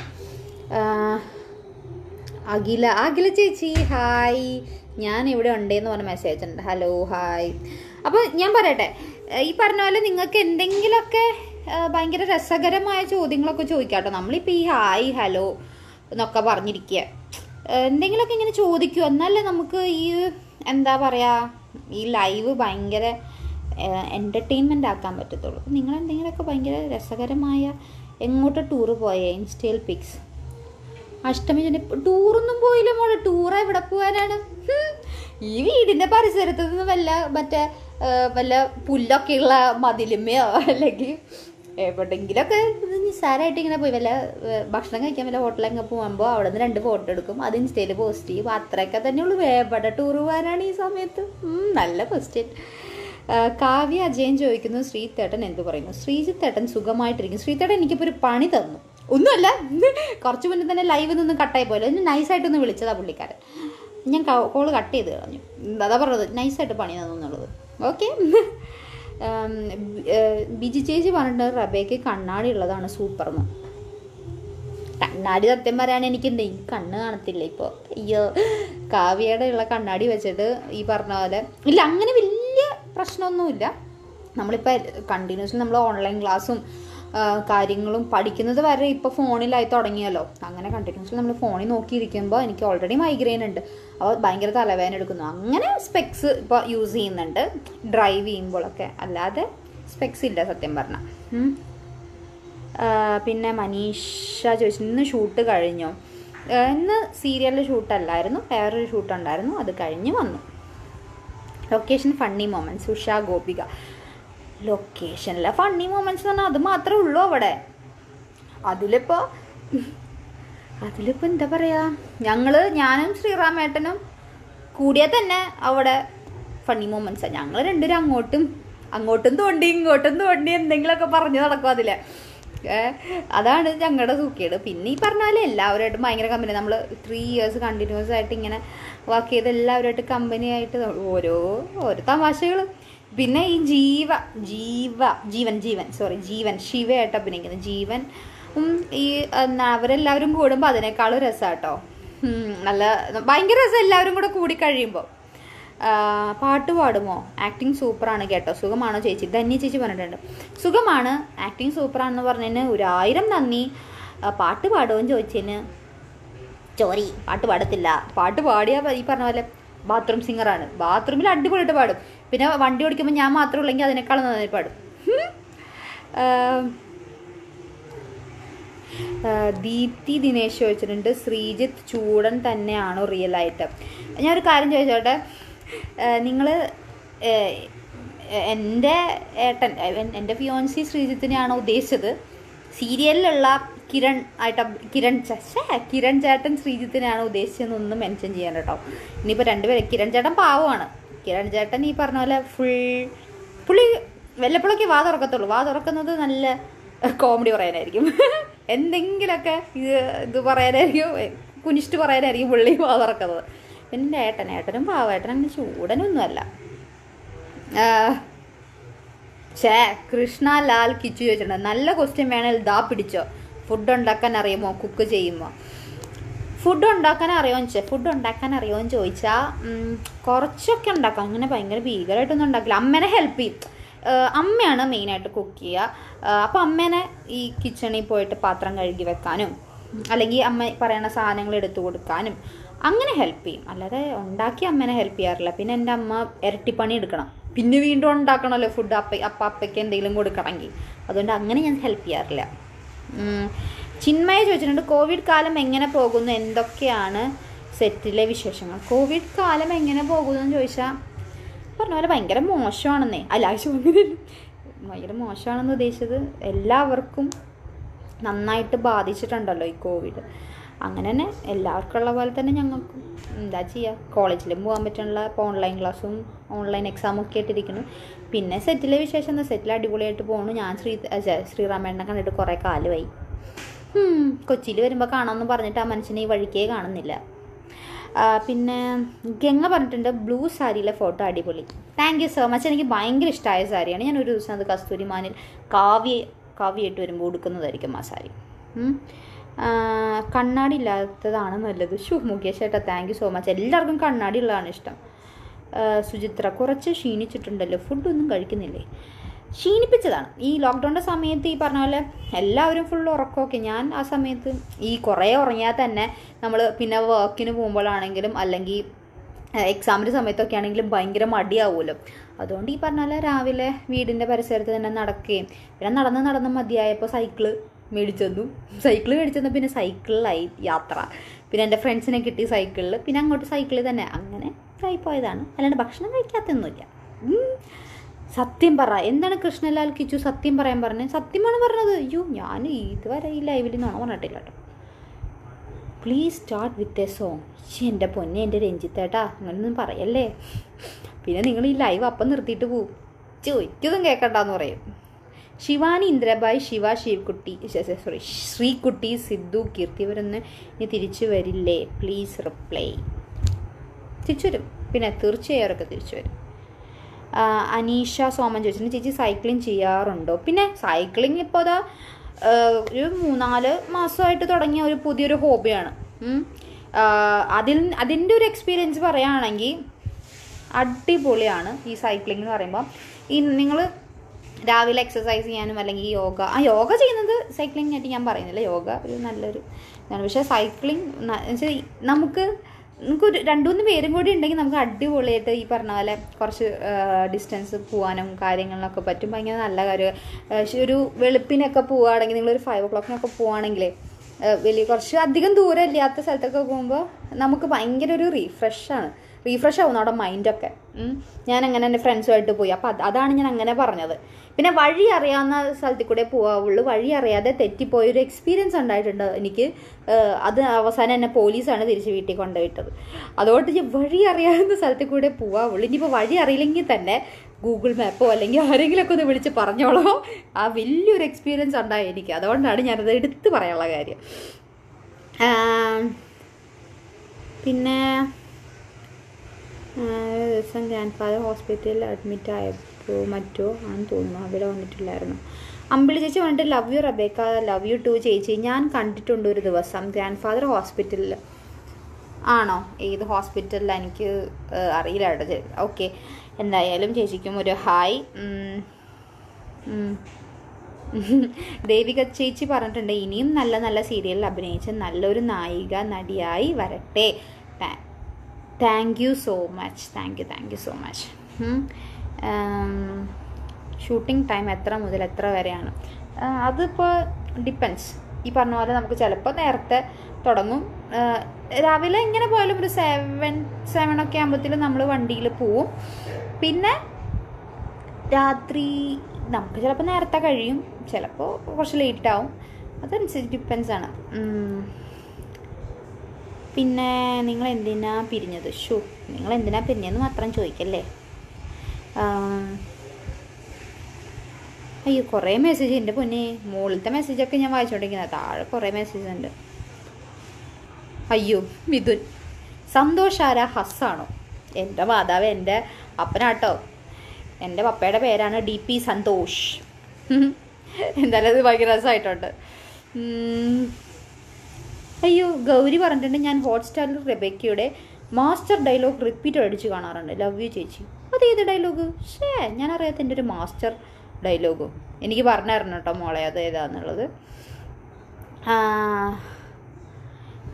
അഖില അഖില ചേച്ചി ഹായ് ഞാൻ ഇവിടെ ഉണ്ടേന്ന് പറഞ്ഞ മെസ്സേജ് ഉണ്ട്. ഹലോ ഹായ് അപ്പോൾ ഞാൻ പറയട്ടെ ഈ പറഞ്ഞ പോലെ നിങ്ങൾക്ക് എന്തെങ്കിലുമൊക്കെ ഭയങ്കര രസകരമായ ചോദ്യങ്ങളൊക്കെ ചോദിക്കാട്ടോ. നമ്മളിപ്പോൾ ഈ ഹായ് ഹലോ എന്നൊക്കെ പറഞ്ഞിരിക്കുക എന്തെങ്കിലുമൊക്കെ ഇങ്ങനെ ചോദിക്കുക എന്നാലേ നമുക്ക് ഈ എന്താ പറയുക ഈ ലൈവ് ഭയങ്കര എന്റർടൈൻമെന്റ് ആക്കാൻ പറ്റത്തുള്ളൂ. അപ്പോൾ നിങ്ങൾ എന്തെങ്കിലുമൊക്കെ ഭയങ്കര രസകരമായ എങ്ങോട്ട് ടൂർ പോയേ ഇൻസ്റ്റയിൽ പിക്സ് അഷ്ടമി ടൂറൊന്നും പോയില്ല മോളെ ടൂറാണ് ഇവിടെ പോകാനാണ് ഈ വീടിന്റെ പരിസരത്ത് നിന്ന് വല്ല മറ്റേ വല്ല പുല്ലൊക്കെയുള്ള മതിലുമയോ അല്ലെങ്കിൽ എവിടെങ്കിലൊക്കെ നിസ്സാരമായിട്ട് ഇങ്ങനെ പോയി വല്ല ഭക്ഷണം കഴിക്കാൻ വല്ല ഹോട്ടലൊക്കെ പോകുമ്പോൾ അവിടെ നിന്ന് രണ്ട് ഫോട്ടോ എടുക്കും അത് ഇൻസ്റ്റയിൽ പോസ്റ്റ് ചെയ്യും. അത്രയൊക്കെ തന്നെയുള്ളൂ. എവിടെ ടൂർ പോകാനാണ് ഈ സമയത്ത്? നല്ല ക്വസ്റ്റ്യൻ കാവ്യ അജയൻ ചോദിക്കുന്നു ശ്രീതേട്ടൻ എന്ത് പറയുന്നു? ശ്രീജിത്തേട്ടൻ സുഖമായിട്ടിരിക്കും ശ്രീതേട്ടൻ എനിക്കിപ്പോൾ ഒരു പണി തന്നു. ഒന്നുമല്ല കുറച്ച് മുന്നേ തന്നെ ലൈവ് നിന്ന് കട്ടായി പോലെ ഒന്ന് നൈസായിട്ടൊന്ന് വിളിച്ചതാ പുള്ളിക്കാരൻ. ഞാൻ കോൾ കട്ട് ചെയ്ത് കളഞ്ഞു. അതാ പറഞ്ഞത്? നൈസായിട്ട് പണി തന്നു എന്നുള്ളത്. ഓക്കെ ബിജി ചേച്ചി പറഞ്ഞിട്ട് റബേക്ക് കണ്ണാടി ഉള്ളതാണ് സൂപ്പർന്ന്. കണ്ണാടി സത്യം പറയാൻ എനിക്ക് ഈ കണ്ണ് കാണത്തില്ല ഇപ്പോൾ അയ്യോ കാവ്യയുടെ ഉള്ള കണ്ണാടി വെച്ചിട്ട് ഈ പറഞ്ഞ പോലെ. ഇല്ല അങ്ങനെ വലിയ പ്രശ്നമൊന്നുമില്ല. നമ്മളിപ്പോൾ കണ്ടിന്യൂസ്ലി നമ്മൾ ഓൺലൈൻ ക്ലാസ്സും കാര്യങ്ങളും പഠിക്കുന്നത് വരെ ഇപ്പോൾ ഫോണിലായി തുടങ്ങിയല്ലോ. അങ്ങനെ കണ്ടിന്യൂസ്ലി നമ്മൾ ഫോണിൽ നോക്കിയിരിക്കുമ്പോൾ എനിക്ക് ഓൾറെഡി മൈഗ്രെയിൻ ഉണ്ട്. അപ്പോൾ ഭയങ്കര തലവേദന എടുക്കുന്നു. അങ്ങനെ സ്പെക്സ് ഇപ്പോൾ യൂസ് ചെയ്യുന്നുണ്ട്. ഡ്രൈവ് ചെയ്യുമ്പോഴൊക്കെ. അല്ലാതെ സ്പെക്സ് ഇല്ല സത്യം പറഞ്ഞാൽ. പിന്നെ മനീഷ ചോദിച്ചു ഇന്ന് ഷൂട്ട് കഴിഞ്ഞോ? ഇന്ന് സീരിയലിൽ ഷൂട്ടല്ലായിരുന്നു വേറൊരു ഷൂട്ട് ഉണ്ടായിരുന്നു. അത് കഴിഞ്ഞ് വന്നു. Location funny moments Usha Gopika. ലൊക്കേഷനിലെ funny moments എന്ന് പറഞ്ഞാൽ അത് മാത്രമേ ഉള്ളൂ അവിടെ. അതിലിപ്പോൾ അതിലിപ്പോൾ എന്താ പറയുക ഞങ്ങൾ ഞാനും ശ്രീറാമേട്ടനും കൂടിയാൽ തന്നെ അവിടെ ഫണ്ണി മൊമെന്റ്സാണ് ഞങ്ങൾ രണ്ടുപേരും അങ്ങോട്ടും അങ്ങോട്ടും തോണ്ടി ഇങ്ങോട്ടും തോണ്ടി എന്തെങ്കിലുമൊക്കെ പറഞ്ഞു നടക്കും അതിലെ. ഏ, അതാണ് ഞങ്ങളുടെ സൂക്കേട്. പിന്നെ ഈ പറഞ്ഞ പോലെ എല്ലാവരുമായിട്ടും ഭയങ്കര കമ്പനി നമ്മൾ ത്രീ ഇയേഴ്സ് കണ്ടിന്യൂസ് ആയിട്ട് ഇങ്ങനെ വർക്ക് ചെയ്ത് എല്ലാവരുമായിട്ട് കമ്പനിയായിട്ട് ഓരോ ഓരോ തമാശകൾ പിന്നെ ഈ ജീവ ജീവ ജീവൻ ജീവൻ സോറി ജീവൻ ശിവയായിട്ട് അഭിനയിക്കുന്നത്. ജീവൻ ഈ അവരെല്ലാവരും കൂടുമ്പോൾ അതിനേക്കാളും രസമാട്ടോ നല്ല ഭയങ്കര രസം എല്ലാവരും കൂടെ കൂടി കഴിയുമ്പോൾ പാട്ട് പാടുമോ? ആക്ടിങ് സൂപ്പറാണ് കേട്ടോ. സുഖമാണോ ചേച്ചി? ധന്യ ചേച്ചി പറഞ്ഞിട്ടുണ്ട്. സുഖമാണ്. ആക്ടിങ് സൂപ്പറാണെന്ന് പറഞ്ഞതിന് ഒരായിരം നന്ദി. പാട്ട് പാടുമോ ചോദിച്ചതിന് ചോറി. പാട്ട് പാടത്തില്ല. പാട്ട് പാടിയാൽ ഈ പറഞ്ഞ പോലെ ബാത്റൂം സിംഗറാണ് ബാത്റൂമിൽ അടിപൊളിയായിട്ട് പാടും. പിന്നെ വണ്ടി ഓടിക്കുമ്പോൾ ഞാൻ മാത്രം ഉള്ളെങ്കിൽ അതിനേക്കാളും നന്നായി പാടും. ദീപ്തി ദിനേശ് ചോദിച്ചിട്ടുണ്ട്. ശ്രീജിത്ത് ചൂടൻ തന്നെയാണോ റിയൽ ആയിട്ട്? ഞാനൊരു കാര്യം ചോദിച്ചോട്ടെ? നിങ്ങൾ എന്റെ ഏട്ടൻ എൻ- എന്റെ ഫിയോൻസി ശ്രീജിത്തിനെയാണ് ഉദ്ദേശിച്ചത്? സീരിയലിലുള്ള കിരൺ ആയിട്ട് കിരൺ ചേ കിരൺ ചേട്ടൻ ശ്രീജിത്തിനെയാണ് ഉദ്ദേശിച്ചതെന്നൊന്നും മെൻഷൻ ചെയ്യാൻ കേട്ടോ. ഇനിയിപ്പോൾ രണ്ടുപേരും കിരൺ ചേട്ടൻ പാവമാണ്. കിരൺ ചേട്ടൻ ഈ പറഞ്ഞ പോലെ ഫുൾ പുള്ളി വല്ലപ്പോഴൊക്കെ വാ തുറക്കത്തുള്ളൂ. വാ തുറക്കുന്നത് നല്ല കോമഡി പറയാനായിരിക്കും. എന്തെങ്കിലുമൊക്കെ ഇത് ഇത് പറയാനായിരിക്കും കുനിഷ്ട് പറയാനായിരിക്കും പുള്ളി വാ തുറക്കുന്നത്. പിന്നെ ഏട്ടൻ ഏട്ടനും പാവേട്ടൻ അങ്ങനെ ചൂടനൊന്നുമല്ല. ഛേ കൃഷ്ണ ലാൽ കിച്ചു ചോദിച്ചിട്ടുണ്ട്. നല്ല ക്വസ്റ്റ്യൻ വേണേൽ ദാ പിടിച്ചോ. ഫുഡ് ഉണ്ടാക്കാൻ അറിയുമോ? കുക്ക് ചെയ്യുമോ? ഫുഡ് ഉണ്ടാക്കാൻ അറിയുമോ? ചെ ഫുഡ് ഉണ്ടാക്കാൻ അറിയുമോ എന്ന് ചോദിച്ചാൽ കുറച്ചൊക്കെ ഉണ്ടാക്കാം. അങ്ങനെ ഭയങ്കര ഭീകരമായിട്ടൊന്നും ഉണ്ടാക്കില്ല. അമ്മേനെ ഹെൽപ്പ് ചെയ്യും. അമ്മയാണ് മെയിനായിട്ട് കുക്ക് ചെയ്യുക. അപ്പോൾ അമ്മേനെ ഈ കിച്ചണിൽ പോയിട്ട് പാത്രം കഴുകി വെക്കാനും അല്ലെങ്കിൽ അമ്മ പറയുന്ന സാധനങ്ങൾ എടുത്തു കൊടുക്കാനും അങ്ങനെ ഹെൽപ്പ് ചെയ്യും. അല്ലാതെ ഉണ്ടാക്കി അമ്മേനെ ഹെൽപ്പ് ചെയ്യാറില്ല. പിന്നെ എന്റെ അമ്മ ഇരട്ടിപ്പണി എടുക്കണം. പിന്നെ വീണ്ടും ഉണ്ടാക്കണമല്ലോ ഫുഡ് അപ്പ അപ്പ അപ്പയ്ക്ക് എന്തെങ്കിലും കൊടുക്കണമെങ്കിൽ. അതുകൊണ്ട് അങ്ങനെ ഞാൻ ഹെൽപ്പ് ചെയ്യാറില്ല. ചിന്മയ ചോദിച്ചിട്ടുണ്ട് കോവിഡ് കാലം എങ്ങനെ പോകുന്നു? എന്തൊക്കെയാണ് സെറ്റിലെ വിശേഷങ്ങൾ? കോവിഡ് കാലം എങ്ങനെ പോകുന്നു എന്ന് ചോദിച്ചാൽ പറഞ്ഞ പോലെ ഭയങ്കര മോശമാണെന്നേ. അല്ല ഭയങ്കര മോശമാണെന്ന് ഉദ്ദേശിച്ചത് എല്ലാവർക്കും നന്നായിട്ട് ബാധിച്ചിട്ടുണ്ടല്ലോ ഈ കോവിഡ്. അങ്ങനെ തന്നെ എല്ലാവർക്കും ഉള്ള പോലെ തന്നെ ഞങ്ങൾക്കും. എന്താ ചെയ്യുക കോളേജിലും പോകാൻ പറ്റുന്നില്ല ഇപ്പോൾ ഓൺലൈൻ ക്ലാസ്സും ഓൺലൈൻ എക്സാമും ഒക്കെ ആയിട്ടിരിക്കുന്നു. പിന്നെ സെറ്റിലെ വിശേഷം എന്താ? സെറ്റിൽ അടിപൊളിയായിട്ട് പോകണു ഞാൻ ശ്രീ ശ്രീറാമേണ്ണനെ കണ്ടിട്ട് കുറേ കാലമായി കൊച്ചിയിൽ വരുമ്പോൾ കാണാമെന്ന് പറഞ്ഞിട്ട് ആ മനുഷ്യനെ ഈ വഴിക്കേ കാണുന്നില്ല. പിന്നെ ഗംഗ പറഞ്ഞിട്ടുണ്ട് ബ്ലൂ സാരിയിലെ ഫോട്ടോ അടിപൊളി. താങ്ക് യു സോ മച്ച് എനിക്ക് ഭയങ്കര ഇഷ്ടമായ സാരിയാണ്. ഞാൻ ഒരു ദിവസം അത് കസ്തൂരിമാനിൽ കാവ്യ കാവ്യായിട്ട് വരുമ്പോൾ ഉടുക്കുന്നതായിരിക്കും ആ സാരി. കണ്ണാടി ഇല്ലാത്തതാണ് നല്ലത്. ഷു മുകേഷ് ഏട്ടാ താങ്ക് യു സോ മച്ച് എല്ലാവർക്കും കണ്ണാടി ഉള്ളതാണ് ഇഷ്ടം. സുചിത്ര കുറച്ച് ക്ഷീണിച്ചിട്ടുണ്ടല്ലോ. ഫുഡൊന്നും കഴിക്കുന്നില്ലേ? ക്ഷീണിപ്പിച്ചതാണ്. ഈ ലോക്ക്ഡൗണിന്റെ സമയത്ത് ഈ പറഞ്ഞ പോലെ എല്ലാവരും ഫുൾ ഉറക്കമൊക്കെ. ഞാൻ ആ സമയത്ത് ഈ കുറേ ഉറങ്ങിയാൽ തന്നെ നമ്മൾ പിന്നെ വർക്കിന് പോകുമ്പോഴാണെങ്കിലും അല്ലെങ്കിൽ എക്സാമിന്റെ സമയത്തൊക്കെ ആണെങ്കിലും ഭയങ്കര മടിയാവുമല്ലോ. അതുകൊണ്ട് ഈ പറഞ്ഞ പോലെ രാവിലെ വീടിന്റെ പരിസരത്ത് തന്നെ നടക്കുകയും പിന്നെ നടന്ന് നടന്ന് മതിയായപ്പോൾ സൈക്കിൾ മേടിച്ചു സൈക്കിൾ സൈക്കിൾ മേടിച്ചു തന്നു പിന്നെ സൈക്കിളിലായി യാത്ര. പിന്നെ എന്റെ ഫ്രണ്ട്സിനെ കിട്ടി സൈക്കിളിൽ പിന്നെ അങ്ങോട്ട് സൈക്കിളിൽ തന്നെ. അങ്ങനെ ആയിപ്പോയതാണ് അല്ലാണ്ട് ഭക്ഷണം കഴിക്കാത്തൊന്നുമില്ല. സത്യം പറ. എന്താണ് കൃഷ്ണലാൽ കിച്ചു സത്യം പറയാൻ പറഞ്ഞത്? സത്യമാണ് പറഞ്ഞത്. അയ്യോ ഞാൻ ഇതുവരെ ഈ ലൈവിൽ നിന്നാണ് പറഞ്ഞിട്ടില്ല കേട്ടോ. Please start with a song എന്റെ പൊന്നെ എന്റെ രഞ്ജിത്തേട്ടാ അങ്ങനൊന്നും പറയല്ലേ? പിന്നെ നിങ്ങൾ ഈ ലൈവ് അപ്പം നിർത്തിയിട്ട് പോവും. ചോദിച്ചതും കേൾക്കണ്ടെന്ന് പറയും. ശിവാനി ഇന്ദ്രബായ് ശിവ ശിവകുട്ടി സോറി ശ്രീകുട്ടി സിദ്ധു കീർത്തി ഇവരൊന്ന് ഇനി തിരിച്ചു വരില്ലേ? പ്ലീസ് റിപ്ലൈ തിരിച്ചു വരും. പിന്നെ തീർച്ചയായും അവരൊക്കെ തിരിച്ചു വരും. അനീഷ സോമൻ ചോദിച്ചു ചേച്ചി സൈക്ലിംഗ് ചെയ്യാറുണ്ടോ? പിന്നെ സൈക്ലിംഗ് ഇപ്പോൾ അതാ ഒരു മൂന്നാൽ മാസമായിട്ട് തുടങ്ങിയ ഒരു പുതിയൊരു ഹോബിയാണ് അതിൽ അതിന്റെ ഒരു എക്സ്പീരിയൻസ് പറയുകയാണെങ്കിൽ അടിപൊളിയാണ് ഈ സൈക്ലിംഗ് എന്ന് പറയുമ്പോൾ ഈ നിങ്ങൾ രാവിലെ എക്സസൈസ് ചെയ്യാനും അല്ലെങ്കിൽ യോഗ. ആ യോഗ ചെയ്യുന്നത് സൈക്ലിംഗ് ആയിട്ട് ഞാൻ പറയുന്നില്ല. യോഗ ഒരു നല്ലൊരു ഇതാണ്. പക്ഷേ സൈക്ലിംഗ് നമുക്ക് നമുക്ക് ഒരു രണ്ട് പേരും കൂടി ഉണ്ടെങ്കിൽ നമുക്ക് അടിപൊളിയായിട്ട് ഈ പറഞ്ഞ പോലെ കുറച്ച് ഡിസ്റ്റൻസ് പോകാനും കാര്യങ്ങളിലൊക്കെ പറ്റും. ഭയങ്കര നല്ല കാര്യം. ഒരു വെളുപ്പിനൊക്കെ പോവുകയാണെങ്കിൽ നിങ്ങളൊരു ഫൈവ് ഒ ക്ലോക്കിനൊക്കെ പോവുകയാണെങ്കിലേ ഏഹ് വലിയ കുറച്ച് അധികം ദൂരം ഇല്ലാത്ത സ്ഥലത്തൊക്കെ പോകുമ്പോൾ നമുക്ക് ഭയങ്കര ഒരു റീഫ്രഷാണ് റീഫ്രഷ് ആവും അവിടെ മൈൻഡൊക്കെ ഞാൻ അങ്ങനെ എന്റെ ഫ്രണ്ട്സുമായിട്ട് പോയി. അപ്പോൾ അതാണ് ഞാൻ അങ്ങനെ പറഞ്ഞത്. പിന്നെ വഴി അറിയാവുന്ന സ്ഥലത്തിൽ കൂടെ പോകാവുള്ളൂ വഴി അറിയാതെ തെറ്റിപ്പോയൊരു എക്സ്പീരിയൻസ് ഉണ്ടായിട്ടുണ്ട് എനിക്ക്. അത് അവസാനം എന്നെ പോലീസാണ് തിരിച്ച് വീട്ടിൽ കൊണ്ടുപോയിട്ടത്. അതുകൊണ്ട് ഞാൻ വഴി അറിയാവുന്ന സ്ഥലത്തിൽ കൂടെ പോകാവുള്ളൂ ഇനിയിപ്പോൾ വഴി അറിയില്ലെങ്കിൽ തന്നെ ഗൂഗിൾ മാപ്പോ അല്ലെങ്കിൽ ആരെങ്കിലുമൊക്കെ ഒന്ന് വിളിച്ച് പറഞ്ഞോളോ. ആ വലിയൊരു എക്സ്പീരിയൻസ് ഉണ്ടായി എനിക്ക്. അതുകൊണ്ടാണ് ഞാനത് എടുത്ത് പറയാനുള്ള കാര്യം. പിന്നെ ഒരു ദിവസം ഗ്രാൻഡ് ഫാദർ ഹോസ്പിറ്റലിൽ അഡ്മിറ്റ് ആയപ്പോൾ മറ്റോ ആണെന്ന് തോന്നുന്നു. അവിടെ വന്നിട്ടില്ലായിരുന്നു. അമ്പിളി ചേച്ചി വന്നിട്ട് love you Rebecca love you too ചേച്ചി. ഞാൻ കണ്ടിട്ടുണ്ട് ഒരു ദിവസം ഗ്രാൻഡ് ഫാദർ ഹോസ്പിറ്റലിൽ. ആണോ? ഏത് ഹോസ്പിറ്റലിൽ? എനിക്ക് അറിയില്ല കേട്ടോ ഓക്കെ. എന്തായാലും ചേച്ചിക്കും ഒരു ഹായ്. ദേവിക ചേച്ചി പറഞ്ഞിട്ടുണ്ട് ഇനിയും നല്ല നല്ല സീരിയലിൽ അഭിനയിച്ച് നല്ലൊരു നായിക നടിയായി വരട്ടെ. Thank you so much thank you thank you so much shooting time എത്ര മുതൽ എത്ര വരെയാണ്? അതിപ്പോൾ ഡിപ്പെൻസ് ഈ പറഞ്ഞ പോലെ നമുക്ക് ചിലപ്പോൾ നേരത്തെ തുടങ്ങും. രാവിലെ എങ്ങനെ പോയാലും ഒരു സെവൻ സെവൻ ഒക്കെ ആകുമ്പോഴത്തേലും നമ്മൾ വണ്ടിയിൽ പോവും. പിന്നെ രാത്രി നമുക്ക് ചിലപ്പോൾ നേരത്തെ കഴിയും. ചിലപ്പോൾ കുറച്ച് ലേറ്റ് ആവും. അതനുസരിച്ച് ഡിപ്പെൻസ് ആണ്. പിന്നെ നിങ്ങൾ എന്തിനാ പിരിഞ്ഞത്? ഷു നിങ്ങൾ എന്തിനാ പിരിഞ്ഞതെന്ന് മാത്രം ചോദിക്കല്ലേ. അയ്യോ കുറേ മെസ്സേജ് എന്റെ പൊന്നെ. മുകളിലത്തെ മെസ്സേജൊക്കെ ഞാൻ വായിച്ചുകൊണ്ടിരിക്കുന്നത് താഴെ കുറേ മെസ്സേജ് ഉണ്ട് അയ്യോ മിഥുൻ. സന്തോഷാര ഹസ്സാണോ? എന്റെ മാതാവ് എന്റെ അപ്പനാട്ടോ. എന്റെ പപ്പയുടെ പേരാണ് ഡി പി സന്തോഷ്. എന്തായാലും അത് ഭയങ്കര രസമായിട്ടുണ്ട്. അയ്യോ ഗൗരി പറഞ്ഞിട്ടുണ്ട് ഞാൻ ഹോട്ട്സ്റ്റാറിൽ റെബേക്കയുടെ മാസ്റ്റർ ഡയലോഗ് റിപ്പീറ്റ് അടിച്ച് കാണാറുണ്ട്. ലവ് യു ചേച്ചി. അത് ഏത് ഡയലോഗ്? ഷേ ഞാൻ അറിയാത്ത എന്റെ ഒരു മാസ്റ്റർ ഡയലോഗും. എനിക്ക് പറഞ്ഞായിരുന്നു കേട്ടോ മോളെ അത് ഏതാന്നുള്ളത്.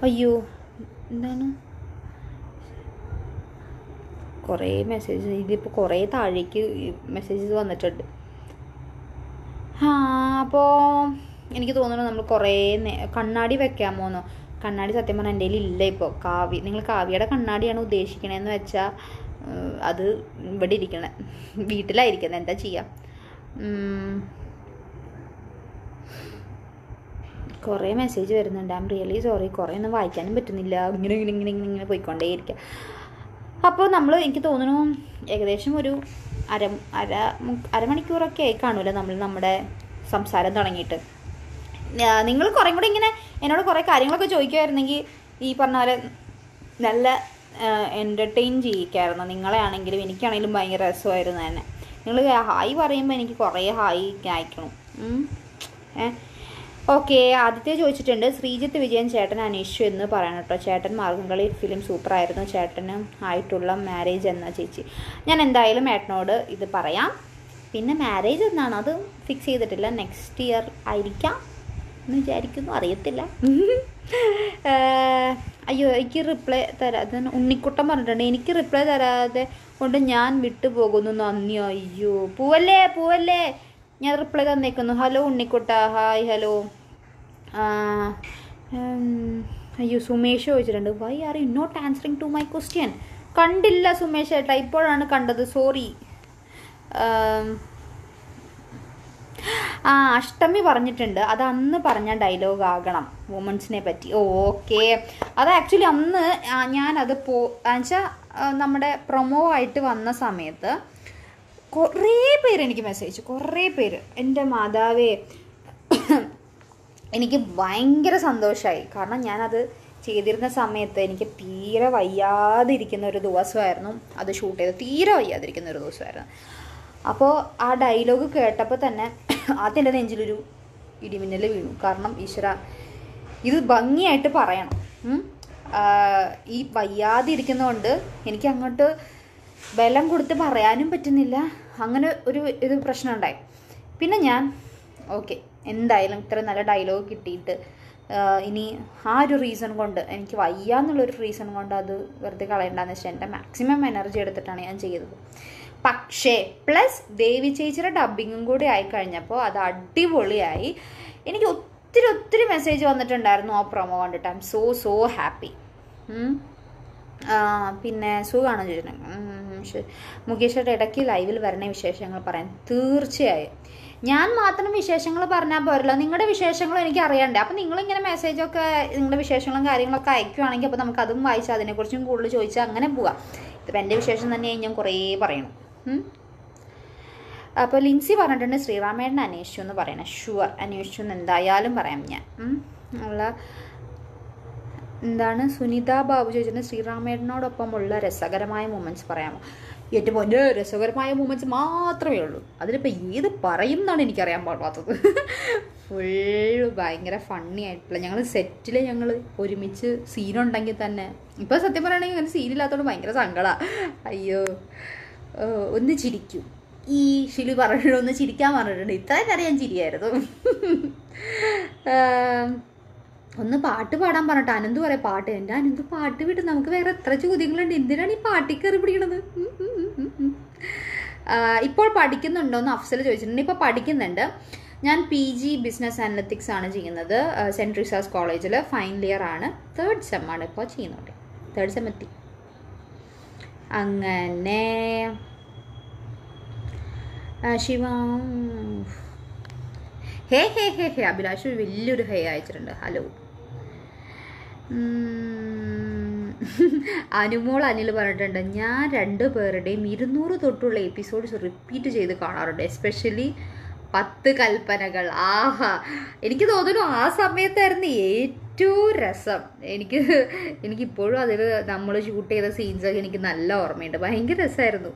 അയ്യോ എന്താണ്? കുറേ മെസ്സേജ് ഇതിപ്പോൾ കുറേ താഴേക്ക് മെസ്സേജസ് വന്നിട്ടുണ്ട്. ആ അപ്പോൾ എനിക്ക് തോന്നുന്നു നമ്മൾ കുറേ കണ്ണാടി വെക്കാമോന്നോ കണ്ണാടി സത്യം പറഞ്ഞാൽ എന്റെ ഇല്ല ഇപ്പോൾ കാവ്യ നിങ്ങൾ കാവ്യയുടെ കണ്ണാടിയാണ് ഉദ്ദേശിക്കണതെന്ന് വെച്ചാൽ അത് ഇവിടെ ഇരിക്കണേ. വീട്ടിലായിരിക്കുന്നത്. എന്താ ചെയ്യാം? കുറേ മെസ്സേജ് വരുന്നുണ്ട്. ഐ എം റിയലി സോറി കുറേ ഒന്നും വായിക്കാനും പറ്റുന്നില്ല. ഇങ്ങനെ ഇങ്ങനെ ഇങ്ങനെ ഇങ്ങനെ ഇങ്ങനെ പോയിക്കൊണ്ടേയിരിക്കുക അപ്പോൾ നമ്മൾ എനിക്ക് തോന്നുന്നു ഏകദേശം ഒരു അര അര അരമണിക്കൂറൊക്കെ ആയി കാണൂല നമ്മൾ നമ്മുടെ സംസാരം തുടങ്ങിയിട്ട്. നിങ്ങൾ കുറേ കൂടി ഇങ്ങനെ എന്നോട് കുറേ കാര്യങ്ങളൊക്കെ ചോദിക്കുമായിരുന്നെങ്കിൽ ഈ പറഞ്ഞ പോലെ നല്ല എന്റർടൈൻ ചെയ്യിക്കായിരുന്നു. നിങ്ങളെ ആണെങ്കിലും എനിക്കാണെങ്കിലും ഭയങ്കര രസമായിരുന്നു തന്നെ. നിങ്ങൾ ഹായ് പറയുമ്പോൾ എനിക്ക് കുറേ ഹായ് അയക്കണം. ഓക്കെ ആദ്യത്തെ ചോദിച്ചിട്ടുണ്ട്. ശ്രീജിത്ത് വിജയൻ ചേട്ടൻ അന്വേഷിച്ചു എന്ന് പറയണം കേട്ടോ ചേട്ടൻ മാർഗംകളി ഫിലിം സൂപ്പറായിരുന്നു ചേട്ടന് ആയിട്ടുള്ള മാരേജ് എന്നാ ചേച്ചി. ഞാൻ എന്തായാലും ഏട്ടനോട് ഇത് പറയാം. പിന്നെ മാരേജ് എന്നാണ്? അത് ഫിക്സ് ചെയ്തിട്ടില്ല. നെക്സ്റ്റ് ഇയർ ആയിരിക്കാം. എന്ന് വിചാരിക്കുന്നു. അറിയത്തില്ല. അയ്യോ എനിക്ക് റിപ്ലൈ തരാതെ ഉണ്ണിക്കുട്ടം പറഞ്ഞിട്ടുണ്ട്. എനിക്ക് റിപ്ലൈ തരാതെ കൊണ്ട് ഞാൻ വിട്ടുപോകുന്നു നന്ദിയോ അയ്യോ പൂവല്ലേ പൂവല്ലേ? ഞാൻ റിപ്ലൈ തന്നേക്കുന്നു. ഹലോ ഉണ്ണിക്കുട്ട. Hi hello. അയ്യോ സുമേഷ് ചോദിച്ചിട്ടുണ്ട്. Why are you not answering to my question കണ്ടില്ല സുമേഷ് ഏട്ടാ. ഇപ്പോഴാണ് കണ്ടത്. സോറി ആ അഷ്ടമി പറഞ്ഞിട്ടുണ്ട്. അത് അന്ന് പറഞ്ഞ ഡയലോഗ് ആകണം വുമൻസിനെ പറ്റി. ഓക്കെ അത് ആക്ച്വലി അന്ന് ഞാനത് പോ എന്നുവെച്ചാൽ നമ്മുടെ പ്രൊമോ ആയിട്ട് വന്ന സമയത്ത് കുറേ പേര് എനിക്ക് മെസ്സേജ് കുറേ പേര്. എന്റെ മാതാവേ എനിക്ക് ഭയങ്കര സന്തോഷമായി കാരണം ഞാനത് ചെയ്തിരുന്ന സമയത്ത് എനിക്ക് തീരെ വയ്യാതിരിക്കുന്ന ഒരു ദിവസമായിരുന്നു. അത് ഷൂട്ട് ചെയ്ത് തീരെ വയ്യാതിരിക്കുന്ന ഒരു ദിവസമായിരുന്നു. അപ്പോൾ ആ ഡയലോഗ് കേട്ടപ്പോൾ തന്നെ ആദ്യം എന്റെ നെഞ്ചിലൊരു ഇടിമിന്നൽ വീണു. കാരണം ഈശ്വര ഇത് ഭംഗിയായിട്ട് പറയണം. ഈ വയ്യാതെ ഇരിക്കുന്നതുകൊണ്ട് എനിക്ക് അങ്ങോട്ട് ബലം കൊടുത്ത് പറയാനും പറ്റുന്നില്ല. അങ്ങനെ ഒരു ഇത് പ്രശ്നം ഉണ്ടായി പിന്നെ ഞാൻ ഓക്കെ എന്തായാലും ഇത്ര നല്ല ഡയലോഗ് കിട്ടിയിട്ട് ഇനി ആ ഒരു റീസൺ കൊണ്ട് എനിക്ക് വയ്യ എന്നുള്ളൊരു റീസൺ കൊണ്ട് അത് വെറുതെ കളയണ്ടെന്ന് വെച്ചാൽ എന്റെ മാക്സിമം എനർജി എടുത്തിട്ടാണ് ഞാൻ ചെയ്തത്. പക്ഷേ പ്ലസ് ദേവി ചേച്ചിയുടെ ഡബിങ്ങും കൂടി ആയി കഴിഞ്ഞപ്പോൾ അത് അടിപൊളിയായി. എനിക്ക് ഒത്തിരി ഒത്തിരി മെസ്സേജ് വന്നിട്ടുണ്ടായിരുന്നു ആ പ്രൊമോ കണ്ടിട്ട്. I M so so happy പിന്നെ സുഖമാണോ ചോദിച്ചിട്ടുണ്ട് മുകേഷയുടെ ഇടയ്ക്ക് ലൈവിൽ വരണ വിശേഷങ്ങൾ പറയാൻ തീർച്ചയായും. ഞാൻ മാത്രം വിശേഷങ്ങൾ പറഞ്ഞാൽ പോരല്ലോ. നിങ്ങളുടെ വിശേഷങ്ങളും എനിക്ക് അറിയണ്ടേ? അപ്പം നിങ്ങളിങ്ങനെ മെസ്സേജൊക്കെ നിങ്ങളുടെ വിശേഷങ്ങളും കാര്യങ്ങളൊക്കെ അയക്കുകയാണെങ്കിൽ അപ്പോൾ നമുക്ക് അതും വായിച്ച് അതിനെക്കുറിച്ചും കൂടുതൽ ചോദിച്ചാൽ അങ്ങനെ പോവാം. ഇതിപ്പോൾ എന്റെ വിശേഷം തന്നെ ഞാൻ കുറേ പറയണം. അപ്പോൾ ലിൻസി പറഞ്ഞിട്ടുണ്ട് ശ്രീറാമേട്ടനെ അന്വേഷിച്ചു എന്ന് പറയണം. ഷുവർ അന്വേഷിച്ചു എന്ന് എന്തായാലും പറയാം ഞാൻ. ഉള്ള എന്താണ്? സുനിത ബാബു ചോദിച്ചിട്ട് ശ്രീറാമേട്ടനോടൊപ്പമുള്ള രസകരമായ മൂമെന്റ്സ് പറയാമോ? ഏറ്റവും പൊന്നെ രസകരമായ മൂമെന്റ്സ് മാത്രമേ ഉള്ളൂ. അതിലിപ്പോൾ ഏത് പറയും എന്നാണ് എനിക്കറിയാൻ പാടാത്തത് ഫുള്ള് ഭയങ്കര ഫണ്ണി ആയിട്ടുള്ള ഞങ്ങൾ സെറ്റിൽ ഞങ്ങൾ ഒരുമിച്ച് സീനുണ്ടെങ്കിൽ തന്നെ. ഇപ്പോൾ സത്യം പറയുകയാണെങ്കിൽ അങ്ങനെ സീനില്ലാത്തതുകൊണ്ട് ഭയങ്കര സങ്കടമാണ് അയ്യോ. ഒന്ന് ചിരിക്കും. ഈ ഷിലു പറഞ്ഞിട്ട് ഒന്ന് ചിരിക്കാൻ പറഞ്ഞിട്ടുണ്ട്. ഇത്രയും നേരം ഞാൻ ചിരിയായിരുന്നു. ഒന്ന് പാട്ട് പാടാൻ പറഞ്ഞിട്ട് അനന്ത് പറയാം പാട്ട് എന്റെ അനന്ത് പാട്ട് വിട്ട് നമുക്ക് വേറെ എത്ര ചോദ്യങ്ങളുണ്ട്. എന്തിനാണ് ഈ പാട്ടിൽ കയറി പിടിക്കണത്? ഇപ്പോൾ പഠിക്കുന്നുണ്ടോ എന്ന് അഫ്സൽ ചോദിച്ചിട്ടുണ്ട്. ഇപ്പോൾ പഠിക്കുന്നുണ്ട്. ഞാൻ പി ജി ബിസിനസ് അനലറ്റിക്സ് ആണ് ചെയ്യുന്നത്. സെന്റ് റിസേർച്ച് കോളേജിൽ ഫൈനൽ ഇയർ ആണ്. തേർഡ് സെം ആണ് ഇപ്പോൾ ചെയ്യുന്നുണ്ട്. തേർഡ് സെം എത്തി. അങ്ങനെ. ശിവ ഹേ ഹേ ഹേ ഹേ അഭിലാഷ് വലിയൊരു ഹേ അയച്ചിട്ടുണ്ട്. ഹലോ. അനുമോൾ അനിൽ പറഞ്ഞിട്ടുണ്ട് ഞാൻ രണ്ട് പേരുടെയും ഇരുന്നൂറ് തൊട്ടുള്ള എപ്പിസോഡ്സ് റിപ്പീറ്റ് ചെയ്ത് കാണാറുണ്ട് എസ്പെഷ്യലി പത്ത് കൽപ്പനകൾ. ആഹാ. എനിക്ക് തോന്നുന്നു ആ സമയത്തായിരുന്നു ഏറ്റവും രസം. എനിക്ക് എനിക്കിപ്പോഴും അതിൽ നമ്മൾ ഷൂട്ട് ചെയ്ത സീൻസൊക്കെ എനിക്ക് നല്ല ഓർമ്മയുണ്ട്. ഭയങ്കര രസമായിരുന്നു.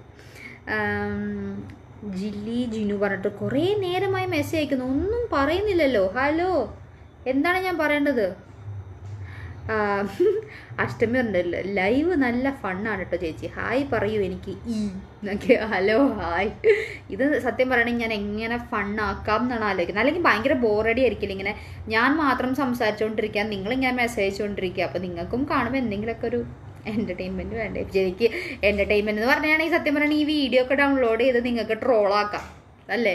ജില്ലി ജിനു പറഞ്ഞിട്ട് കുറേ നേരമായി മെസ്സേജ് അയക്കുന്നു. ഒന്നും പറയുന്നില്ലല്ലോ. ഹലോ എന്താണ് ഞാൻ പറയേണ്ടത്? അഷ്ടമി ഉണ്ടല്ലോ ലൈവ് നല്ല ഫണ്ണാണ് കേട്ടോ ചേച്ചി. ഹായ് പറയൂ എനിക്ക്. ഈ എന്നൊക്കെ. ഹലോ ഹായ് ഇത് സത്യം പറയണമെങ്കിൽ ഞാൻ എങ്ങനെ ഫണ്ണാക്കാം എന്നാണ് ആലോചിക്കുന്നത്. അല്ലെങ്കിൽ ഭയങ്കര ബോറടി ആയിരിക്കില്ല ഇങ്ങനെ ഞാൻ മാത്രം സംസാരിച്ചുകൊണ്ടിരിക്കുക നിങ്ങളിങ്ങനെ മെസ്സേജ് അയച്ചുകൊണ്ടിരിക്കുക അപ്പോൾ നിങ്ങൾക്കും കാണുമ്പോൾ എന്തെങ്കിലുമൊക്കെ ഒരു എന്റർടൈൻമെന്റ് വേണ്ട? ശരിക്ക് എന്റർടൈൻമെന്റ് എന്ന് പറഞ്ഞാണെങ്കിൽ സത്യം പറഞ്ഞാൽ ഈ വീഡിയോ ഒക്കെ ഡൗൺലോഡ് ചെയ്ത് നിങ്ങൾക്ക് ട്രോളാക്കാം അല്ലേ?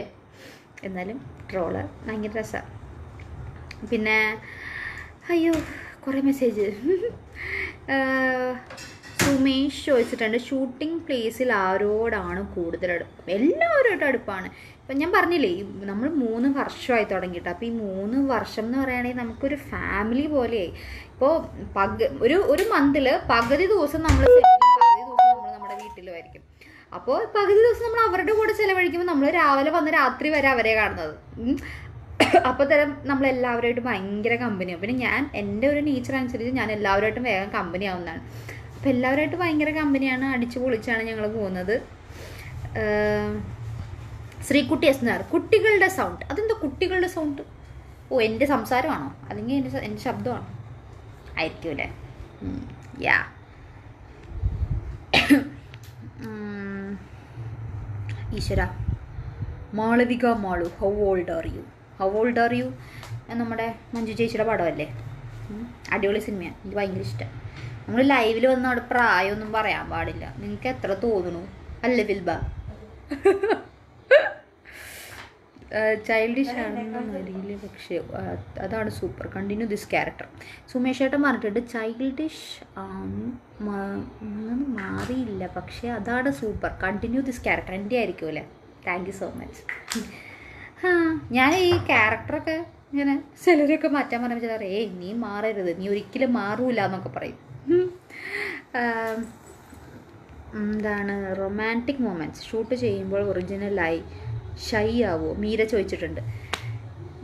എന്നാലും ട്രോൾ ഭയങ്കര രസമാണ് പിന്നെ അയ്യോ കുറേ മെസ്സേജ് സുമേഷ് ചോദിച്ചിട്ടുണ്ട് ഷൂട്ടിംഗ് പ്ലേസിൽ ആരോടാണ് കൂടുതൽ അടുപ്പം എല്ലാവരുമായിട്ട് അടുപ്പാണ്. ഇപ്പം ഞാൻ പറഞ്ഞില്ലേ നമ്മൾ മൂന്ന് വർഷമായി തുടങ്ങിയിട്ട് അപ്പോൾ ഈ മൂന്ന് വർഷം എന്ന് പറയുകയാണെങ്കിൽ നമുക്കൊരു ഫാമിലി പോലെയായി. ഇപ്പോൾ പക ഒരു ഒരു മന്തിൽ പകുതി ദിവസം നമ്മൾ പകുതി ദിവസം നമ്മൾ നമ്മുടെ വീട്ടിലുമായിരിക്കും അപ്പോൾ പകുതി ദിവസം നമ്മൾ അവരുടെ കൂടെ ചിലവഴിക്കുമ്പോൾ നമ്മൾ രാവിലെ വന്ന് രാത്രി വരെ അവരെ കാണുന്നത്. അപ്പോൾ തരം നമ്മളെല്ലാവരുമായിട്ട് ഭയങ്കര കമ്പനിയാവും പിന്നെ ഞാൻ എന്റെ ഒരു നേച്ചർ അനുസരിച്ച് ഞാൻ എല്ലാവരുമായിട്ടും വേഗം കമ്പനി ആവുന്നതാണ്. അപ്പോൾ എല്ലാവരുമായിട്ട് ഭയങ്കര കമ്പനിയാണ് അടിച്ചു പൊളിച്ചാണ് ഞങ്ങൾ പോകുന്നത്. ശ്രീകുട്ടി എസ് നായർ കുട്ടികളുടെ സൗണ്ട് അതെന്താ കുട്ടികളുടെ സൗണ്ട് ഓ എന്റെ സംസാരമാണോ? അല്ലെങ്കിൽ എന്റെ എന്റെ ശബ്ദമാണോ? ആയിരിക്കും അല്ലേ? യാ. ഈശ്വര. Malavika Malu how old are you how old are you നമ്മുടെ മഞ്ജു ചേച്ചിയുടെ പടമല്ലേ? അടിപൊളി സിനിമയാണ്. എനിക്ക് ഭയങ്കര ഇഷ്ടം. നമ്മൾ ലൈവിൽ വന്ന അവിടെ പ്രായമൊന്നും പറയാൻ പാടില്ല. നിങ്ങൾക്ക് എത്ര തോന്നുന്നു? അല്ല ബിൽബ? ചൈൽഡിഷ് ആണെന്ന് അറിയില്ല പക്ഷേ അതാണ് super continue this character Sumesh ഏട്ടൻ പറഞ്ഞിട്ടുണ്ട് ചൈൽഡിഷ് മാറിയില്ല പക്ഷേ അതാണ് സൂപ്പർ കണ്ടിന്യൂ ദിസ് ക്യാരക്ടർ എന്റെ ആയിരിക്കും അല്ലേ? താങ്ക് യു സോ മച്ച് ആ ഞാൻ ഈ ക്യാരക്ടറൊക്കെ ഇങ്ങനെ ചിലരൊക്കെ മാറ്റാൻ പറഞ്ഞാൽ ഏയ് നീ മാറരുത്. നീ ഒരിക്കലും മാറൂല എന്നൊക്കെ പറയും. എന്താണ് റൊമാന്റിക് മൊമെന്റ്സ് ഷൂട്ട് ചെയ്യുമ്പോൾ ഒറിജിനലായി ഷൈ ആവുമോ മീര ചോദിച്ചിട്ടുണ്ട്.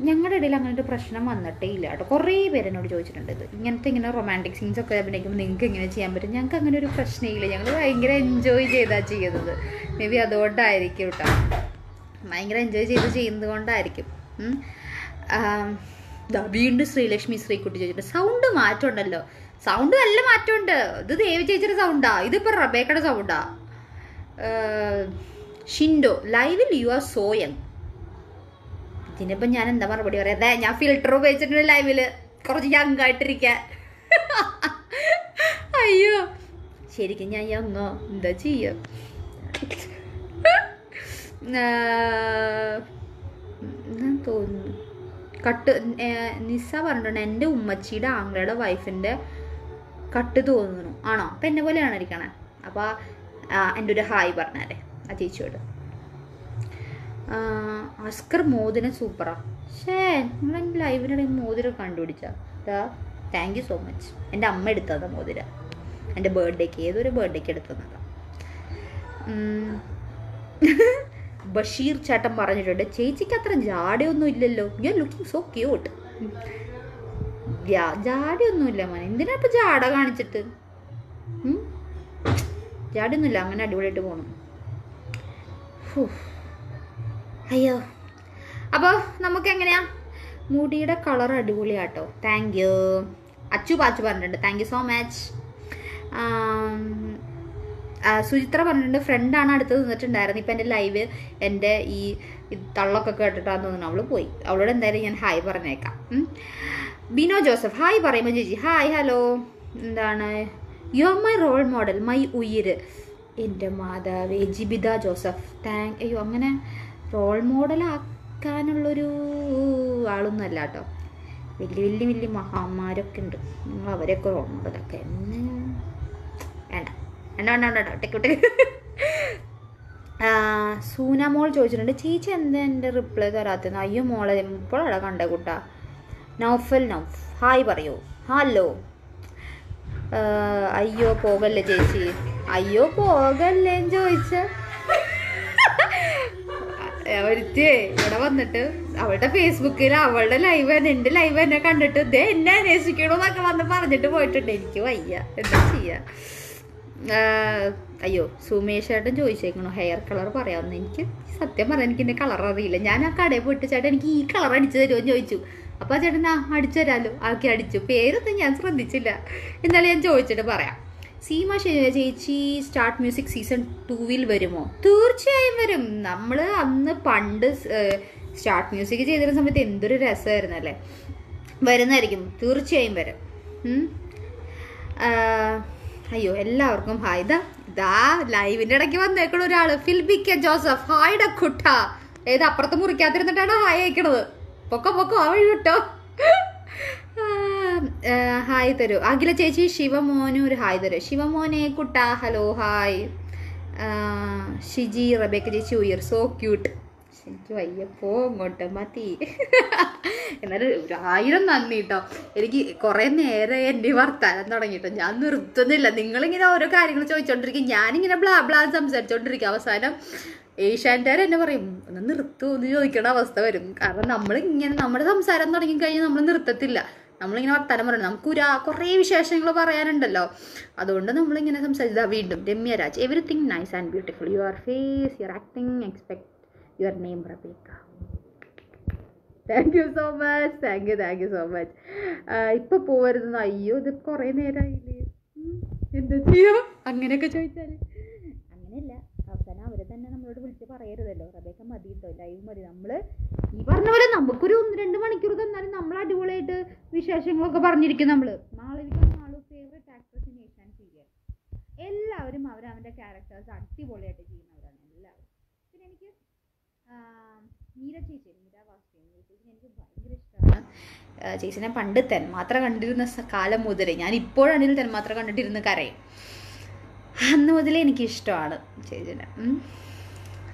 ഞങ്ങളുടെ ഇടയിൽ അങ്ങനെ ഒരു പ്രശ്നം വന്നിട്ടേ ഇല്ല കേട്ടോ. കുറേ പേര് എന്നോട് ചോദിച്ചിട്ടുണ്ട് ഇത്. ഇങ്ങനത്തെ ഇങ്ങനെ റൊമാന്റിക് സീൻസ് ഒക്കെ അഭിനയിക്കുമ്പോൾ നിങ്ങൾക്ക് എങ്ങനെ ചെയ്യാൻ പറ്റും? ഞങ്ങൾക്ക് അങ്ങനെ ഒരു പ്രശ്നമില്ല ഞങ്ങൾ ഭയങ്കര എൻജോയ് ചെയ്താണ് ചെയ്യുന്നത്. മേ ബി അതുകൊണ്ടായിരിക്കും കേട്ടോ ഭയങ്കര എൻജോയ് ചെയ്ത് ചെയ്യുന്നത് കൊണ്ടായിരിക്കും. വീണ്ടും ശ്രീലക്ഷ്മി ശ്രീക്കുട്ടി ചോദിച്ചിട്ടുണ്ട്. സൗണ്ട് മാറ്റമുണ്ടല്ലോ സൗണ്ട് നല്ല മാറ്റമുണ്ട്. ഇത് ദേവി ചേച്ചിയുടെ സൗണ്ടാ ഇതിപ്പോ റബേക്കയുടെ സൗണ്ടാ ഷിൻഡോ ലൈവിൽ യു ആർ സോ യങ് ഇതിനിപ്പം ഞാൻ എന്താ മറുപടി പറയാം? അതെ ഞാൻ ഫിൽറ്റർ ഉപയോഗിച്ചിട്ടുണ്ട് ലൈവിൽ കുറച്ച് യങ് ആയിട്ടിരിക്കാൻ അയ്യോ. ശരിക്കും ഞാൻ യങ്ങോ എന്താ ചെയ്യ? തോന്നുന്നു? കട്ട് നിസ പറഞ്ഞിട്ടുണ്ട് എന്റെ ഉമ്മച്ചിയുടെ ആങ്ങളയുടെ വൈഫിന്റെ കട്ട് തോന്നുന്നു. ആണോ? അപ്പം എന്നെ പോലെയാണ് ഇരിക്കണേ? അപ്പോൾ എന്റെ ഒരു ഹായ് പറഞ്ഞാലേ. ആ ചേച്ചിയോട് അസ്കർ മോദിനെ സൂപ്പറാ ഷേ നിങ്ങൾ എന്റെ ലൈവിനിടെ മോതിര കണ്ടുപിടിച്ച? താങ്ക് യു സോ മച്ച് എന്റെ അമ്മ എടുത്തതാ മോതിര എന്റെ ബർത്ത്ഡേക്ക് ഏതൊരു ബർത്ത്ഡേക്ക് എടുത്തതാണ് ഉം. ബഷീർ ചേട്ടൻ പറഞ്ഞിട്ടുണ്ട് ചേച്ചിക്ക് അത്ര ജാടയൊന്നും ഇല്ലല്ലോ. You are looking so cute ജാടയൊന്നുമില്ല മോനെ. എന്തിനാ ഇപ്പൊ ജാട കാണിച്ചിട്ട്? ജാടിയൊന്നുമില്ല അങ്ങനെ അടിപൊളിയായിട്ട് പോകണം അയ്യോ. അപ്പോൾ നമുക്ക് എങ്ങനെയാ? മുടിയുടെ colour അടിപൊളിയാട്ടോ. Thank you. Achu Pachu പറഞ്ഞിട്ടുണ്ട്. Thank you so much. Suchitra പറഞ്ഞിട്ടുണ്ട് ഫ്രണ്ടാണ് അടുത്ത് നിന്നിട്ടുണ്ടായിരുന്നു. ഇപ്പം എന്റെ ലൈവ് എന്റെ ഈ തള്ളൊക്കെ കേട്ടിട്ടാന്ന് തോന്നുന്നു. അവൾ പോയി. അവളോട് എന്തായാലും ഞാൻ ഹായ് പറഞ്ഞേക്കാം. ബിനോ ജോസഫ് ഹായ് പറയുമ്പോൾ ചേച്ചി ഹായ് ഹലോ എന്താണ്? You are my role model my ഉയിര്. എന്റെ മാതാവേ ജിബിത ജോസഫ് താങ്ക് അയ്യോ അങ്ങനെ റോൾ മോഡലാക്കാനുള്ളൊരു ആളൊന്നും അല്ല കേട്ടോ വലിയ വലിയ വലിയ മഹാന്മാരൊക്കെ ഉണ്ട്. നിങ്ങൾ അവരെയൊക്കെ റോൾ മോഡലൊക്കെ എന്നെ വേണ്ട. ടെക്ക് സൂന മോൾ ചോദിച്ചിട്ടുണ്ട് ചേച്ചി എന്താ എന്റെ റിപ്ലൈ തരാത്തത്? അയ്യോ മോളെ ഇപ്പോഴാണ് കണ്ട കുട്ടാ. നൗഫൽ നൗഫ്. ഹായ് പറയൂ. ഹലോ അയ്യോ പോകല്ലേ ചേച്ചി? അയ്യോ പോകല്ലേ ചോദിച്ച. അവരിച്ചേ ഇവിടെ വന്നിട്ട് അവളുടെ ഫേസ്ബുക്കിൽ അവളുടെ ലൈവ് എന്റെ ലൈവ് തന്നെ കണ്ടിട്ട് ഇതേ എന്നെ അന്വേഷിക്കണോന്നൊക്കെ വന്ന് പറഞ്ഞിട്ട് പോയിട്ടുണ്ട്. എനിക്ക് വയ്യ. എന്താ ചെയ്യാ? അയ്യോ സുമേഷ് ചേട്ടൻ ചോദിച്ചേക്കണു ഹെയർ കളർ പറയാമെന്ന്. എനിക്ക് സത്യം പറയാൻ എനിക്ക് എന്റെ കളർ അറിയില്ല. ഞാൻ ആ കടയിൽ പോയിട്ട് ചേട്ടൻ എനിക്ക് ഈ കളർ അടിച്ചു തരുമോ എന്ന് ചോദിച്ചു. അപ്പോൾ ചേട്ടൻ ആ അടിച്ചു തരാമല്ലോ ആക്കി അടിച്ചു. പേരൊന്നും ഞാൻ ശ്രദ്ധിച്ചില്ല. എന്നാലും ഞാൻ ചോദിച്ചിട്ട് പറയാം. സീമ ചേച്ചി സ്റ്റാർട്ട് മ്യൂസിക് സീസൺ ടൂവിൽ വരുമോ? തീർച്ചയായും വരും. നമ്മൾ അന്ന് പണ്ട് സ്റ്റാർട്ട് മ്യൂസിക് ചെയ്തിരുന്ന സമയത്ത് എന്തൊരു രസമായിരുന്നു അല്ലേ? വരുന്നതായിരിക്കും. തീർച്ചയായും വരും. അയ്യോ എല്ലാവർക്കും ഹായ്. ഇതാ ലൈവിന്റെ ഇടയ്ക്ക് വന്നേക്കണ ഒരാൾ ഫിൽബിക്ക ജോസഫ്. ഹായ്ഡ കുട്ട. ഏത് അപ്പുറത്ത് മുറിക്കാതിരുന്നിട്ടാണ് ഹായ് അയക്കണത്? പൊക്കോ പൊക്കോ ആ വഴി വിട്ടോ. ഹായ് തരൂ. അഖില ചേച്ചി ശിവമോനു ഒരു ഹായ് തരൂ. ശിവമോനെ കുട്ട ഹലോ ഹായ്. ഷിജി റബേക്ക ചേച്ചി ഉയർ. സോ ക്യൂട്ട് എനിക്ക് വയ്യപ്പോ ഇങ്ങോട്ട് മതി. എന്നാലും ഒരു ആയിരം നന്ദി കേട്ടോ എനിക്ക് കുറേ നേരെ എന്റെ വർത്താനം തുടങ്ങിട്ടോ. ഞാൻ നിർത്തുന്നില്ല. നിങ്ങളിങ്ങനെ ഓരോ കാര്യങ്ങൾ ചോദിച്ചോണ്ടിരിക്കും. ഞാനിങ്ങനെ ബ്ലാ ബ്ലാ സംസാരിച്ചോണ്ടിരിക്കും. അവസാനം ഏഷ്യാന്റാർ എന്നെ പറയും ഒന്ന് നിർത്തൂ എന്ന് ചോദിക്കേണ്ട അവസ്ഥ വരും. കാരണം നമ്മൾ ഇങ്ങനെ നമ്മുടെ സംസാരം തുടങ്ങിക്കഴിഞ്ഞാൽ നമ്മൾ നിർത്തത്തില്ല. നമ്മളിങ്ങനെ വർത്താനം പറയണം. നമുക്ക് ഒരു കുറേ വിശേഷങ്ങൾ പറയാനുണ്ടല്ലോ. അതുകൊണ്ട് നമ്മളിങ്ങനെ സംസാരിച്ചതാ വീണ്ടും Ramya Raj. Everything nice and beautiful your face your acting expect your name Rebecca thank you so much thank you thank you so much ഇപ്പൊ പോകരുതെന്ന് അയ്യോ ഇത് കുറേ നേരമായില്ലേ എന്താ ചെയ്യോ? അങ്ങനെയൊക്കെ ചോദിച്ചാൽ അങ്ങനെയല്ല അവസാനം അവർ തന്നെ നമ്മളോട് വിളിച്ച് പറയരുതല്ലോ. റബേക്ക മതി കേട്ടോ ലൈവ് മതി. നമ്മൾ ഈ പറഞ്ഞ പോലെ നമുക്കൊരു ഒന്ന് രണ്ട് മണിക്കൂർ തന്നാലും നമ്മൾ അടിപൊളിയായിട്ട് വിശേഷങ്ങളൊക്കെ പറഞ്ഞിരിക്കും നമ്മൾ. നാളെ നാളെ ഫേവറേറ്റ് ആക്ട്രസ് ഏഷ്യാൻ സീരിയൽ എല്ലാവരും അവരവന്റെ ക്യാരക്ടേഴ്സ് അടിപൊളിയായിട്ട് ചെയ്യുന്നവരാണ് എല്ലാവരും. പിന്നെ എനിക്ക് മീര ചേച്ചി മീര വാസുദേവൻ എനിക്ക് ഭയങ്കര ഇഷ്ടമാണ് ചേച്ചിനെ പണ്ട് തന്മാത്ര കണ്ടിരുന്ന കാലം മുതലേ ഞാൻ ഇപ്പോഴാണെങ്കിലും തന്മാത്ര കണ്ടിട്ടിരുന്ന് കരയും. അന്ന് മുതലേ എനിക്ക് ഇഷ്ടമാണ് ചേച്ചിനെ.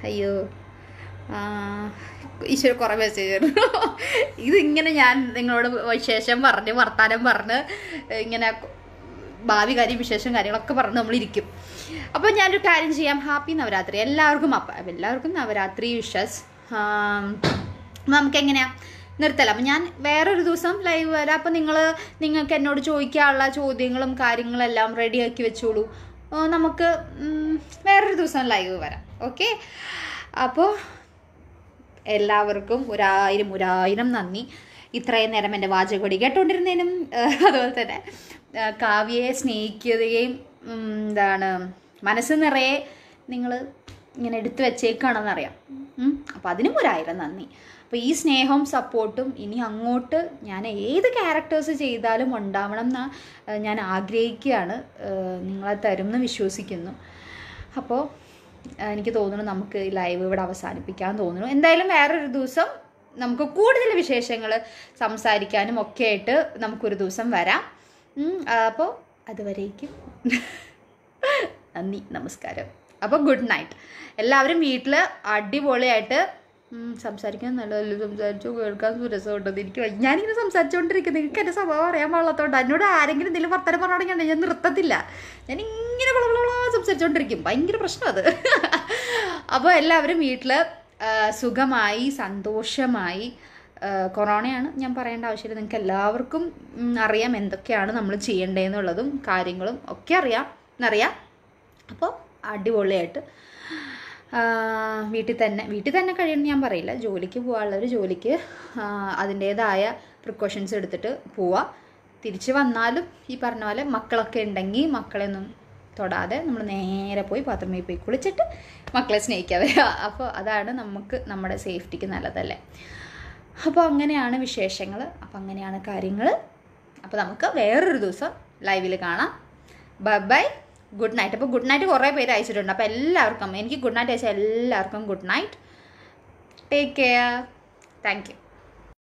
അയ്യോ. ഈശ്വര കുറേ മെസ്സേജ് ഇതിങ്ങനെ ഞാൻ നിങ്ങളോട് വിശേഷം പറഞ്ഞ് വർത്താനം പറഞ്ഞ് ഇങ്ങനെ ഭാവി കാര്യം വിശേഷം കാര്യങ്ങളൊക്കെ പറഞ്ഞ് നമ്മളിരിക്കും. അപ്പോൾ ഞാനൊരു കാര്യം ചെയ്യാം. ഹാപ്പി നവരാത്രി. എല്ലാവർക്കും അപ്പം എല്ലാവർക്കും നവരാത്രി വിഷസ്. നമുക്ക് എങ്ങനെയാ നിർത്തല. അപ്പം ഞാൻ വേറൊരു ദിവസം ലൈവ് വരാം. അപ്പം നിങ്ങൾ നിങ്ങൾക്ക് എന്നോട് ചോദിക്കാനുള്ള ചോദ്യങ്ങളും കാര്യങ്ങളെല്ലാം റെഡിയാക്കി വെച്ചോളൂ. നമുക്ക് വേറൊരു ദിവസം ലൈവ് വരാം. ഓക്കെ അപ്പോൾ എല്ലാവർക്കും ഒരായിരം ഒരായിരം നന്ദി. ഇത്രയും നേരം എന്റെ വാചകോടി കേട്ടോണ്ടിരുന്നതിനും അതുപോലെ തന്നെ കാവ്യയെ സ്നേഹിക്കുകയും എന്താണ് മനസ്സ് നിറയെ നിങ്ങൾ ഇങ്ങനെ എടുത്തു വെച്ചേക്കാണെന്നറിയാം. അപ്പോൾ അതിനും ഒരായിരം നന്ദി. അപ്പോൾ ഈ സ്നേഹവും സപ്പോർട്ടും ഇനി അങ്ങോട്ട് ഞാൻ ഏത് ക്യാരക്ടേഴ്സ് ചെയ്താലും ഉണ്ടാവണം എന്ന് ഞാൻ ആഗ്രഹിക്കുകയാണ്. നിങ്ങളെ തരും എന്ന് വിശ്വസിക്കുന്നു. അപ്പോൾ എനിക്ക് തോന്നുന്നു നമുക്ക് ലൈവ് ഇവിടെ അവസാനിപ്പിക്കാൻ തോന്നുന്നു. എന്തായാലും വേറൊരു ദിവസം നമുക്ക് കൂടുതൽ വിശേഷങ്ങൾ സംസാരിക്കാനും ഒക്കെ ആയിട്ട് നമുക്കൊരു ദിവസം വരാം. അപ്പോൾ അതുവരേക്കും. നന്ദി നമസ്കാരം. അപ്പോൾ ഗുഡ് നൈറ്റ് എല്ലാവരും വീട്ടിൽ അടിപൊളിയായിട്ട് സംസാരിക്കാൻ നല്ലതല്ല? സംസാരിച്ചു കേൾക്കാൻ രസമുണ്ടെന്ന് എനിക്ക്. ഞാനിങ്ങനെ സംസാരിച്ചുകൊണ്ടിരിക്കുന്നത് നിങ്ങൾക്ക് എന്റെ സ്വഭാവം അറിയാൻ പാടില്ലാത്തതുകൊണ്ട് എന്നോട് ആരെങ്കിലും എന്തെങ്കിലും വർത്തമാനം പറഞ്ഞുകൊണ്ടെങ്കിൽ ഞാൻ നിർത്തത്തില്ല. ഞാൻ ഇങ്ങനെ സംസാരിച്ചുകൊണ്ടിരിക്കും ഭയങ്കര പ്രശ്നം അത്. അപ്പോൾ എല്ലാവരും വീട്ടിൽ സുഖമായി സന്തോഷമായി കൊറോണയാണ്. ഞാൻ പറയേണ്ട ആവശ്യമില്ല. നിങ്ങൾക്ക് എല്ലാവർക്കും അറിയാം എന്തൊക്കെയാണ് നമ്മൾ ചെയ്യേണ്ടതെന്നുള്ളതും കാര്യങ്ങളും ഒക്കെ അറിയാം. എന്നറിയാം. അപ്പോൾ അടിപൊളിയായിട്ട് വീട്ടിൽ തന്നെ വീട്ടിൽ തന്നെ കഴിയണമെന്ന് ഞാൻ പറയില്ല. ജോലിക്ക് പോകാനുള്ളവർ ജോലിക്ക് അതിന്റേതായ പ്രിക്കോഷൻസ് എടുത്തിട്ട് പോവുക തിരിച്ച് വന്നാലും ഈ പറഞ്ഞ പോലെ മക്കളൊക്കെ ഉണ്ടെങ്കിൽ മക്കളെ ഒന്നും തൊടാതെ നമ്മൾ നേരെ പോയി പാത്രമേ പോയി കുളിച്ചിട്ട് മക്കളെ സ്നേഹിക്കാതെ. അപ്പോൾ അതാണ് നമുക്ക് നമ്മുടെ സേഫ്റ്റിക്ക് നല്ലതല്ലേ. അപ്പോൾ അങ്ങനെയാണ് വിശേഷങ്ങൾ അപ്പോൾ അങ്ങനെയാണ് കാര്യങ്ങൾ അപ്പോൾ നമുക്ക് വേറൊരു ദിവസം ലൈവിൽ കാണാം. ബൈ ബൈ ഗുഡ് നൈറ്റ് അപ്പോൾ ഗുഡ് നൈറ്റ് കുറേ പേര് അയച്ചിട്ടുണ്ട്. അപ്പോൾ എല്ലാവർക്കും എനിക്ക് ഗുഡ് നൈറ്റ് അയച്ച എല്ലാവർക്കും good night take care thank you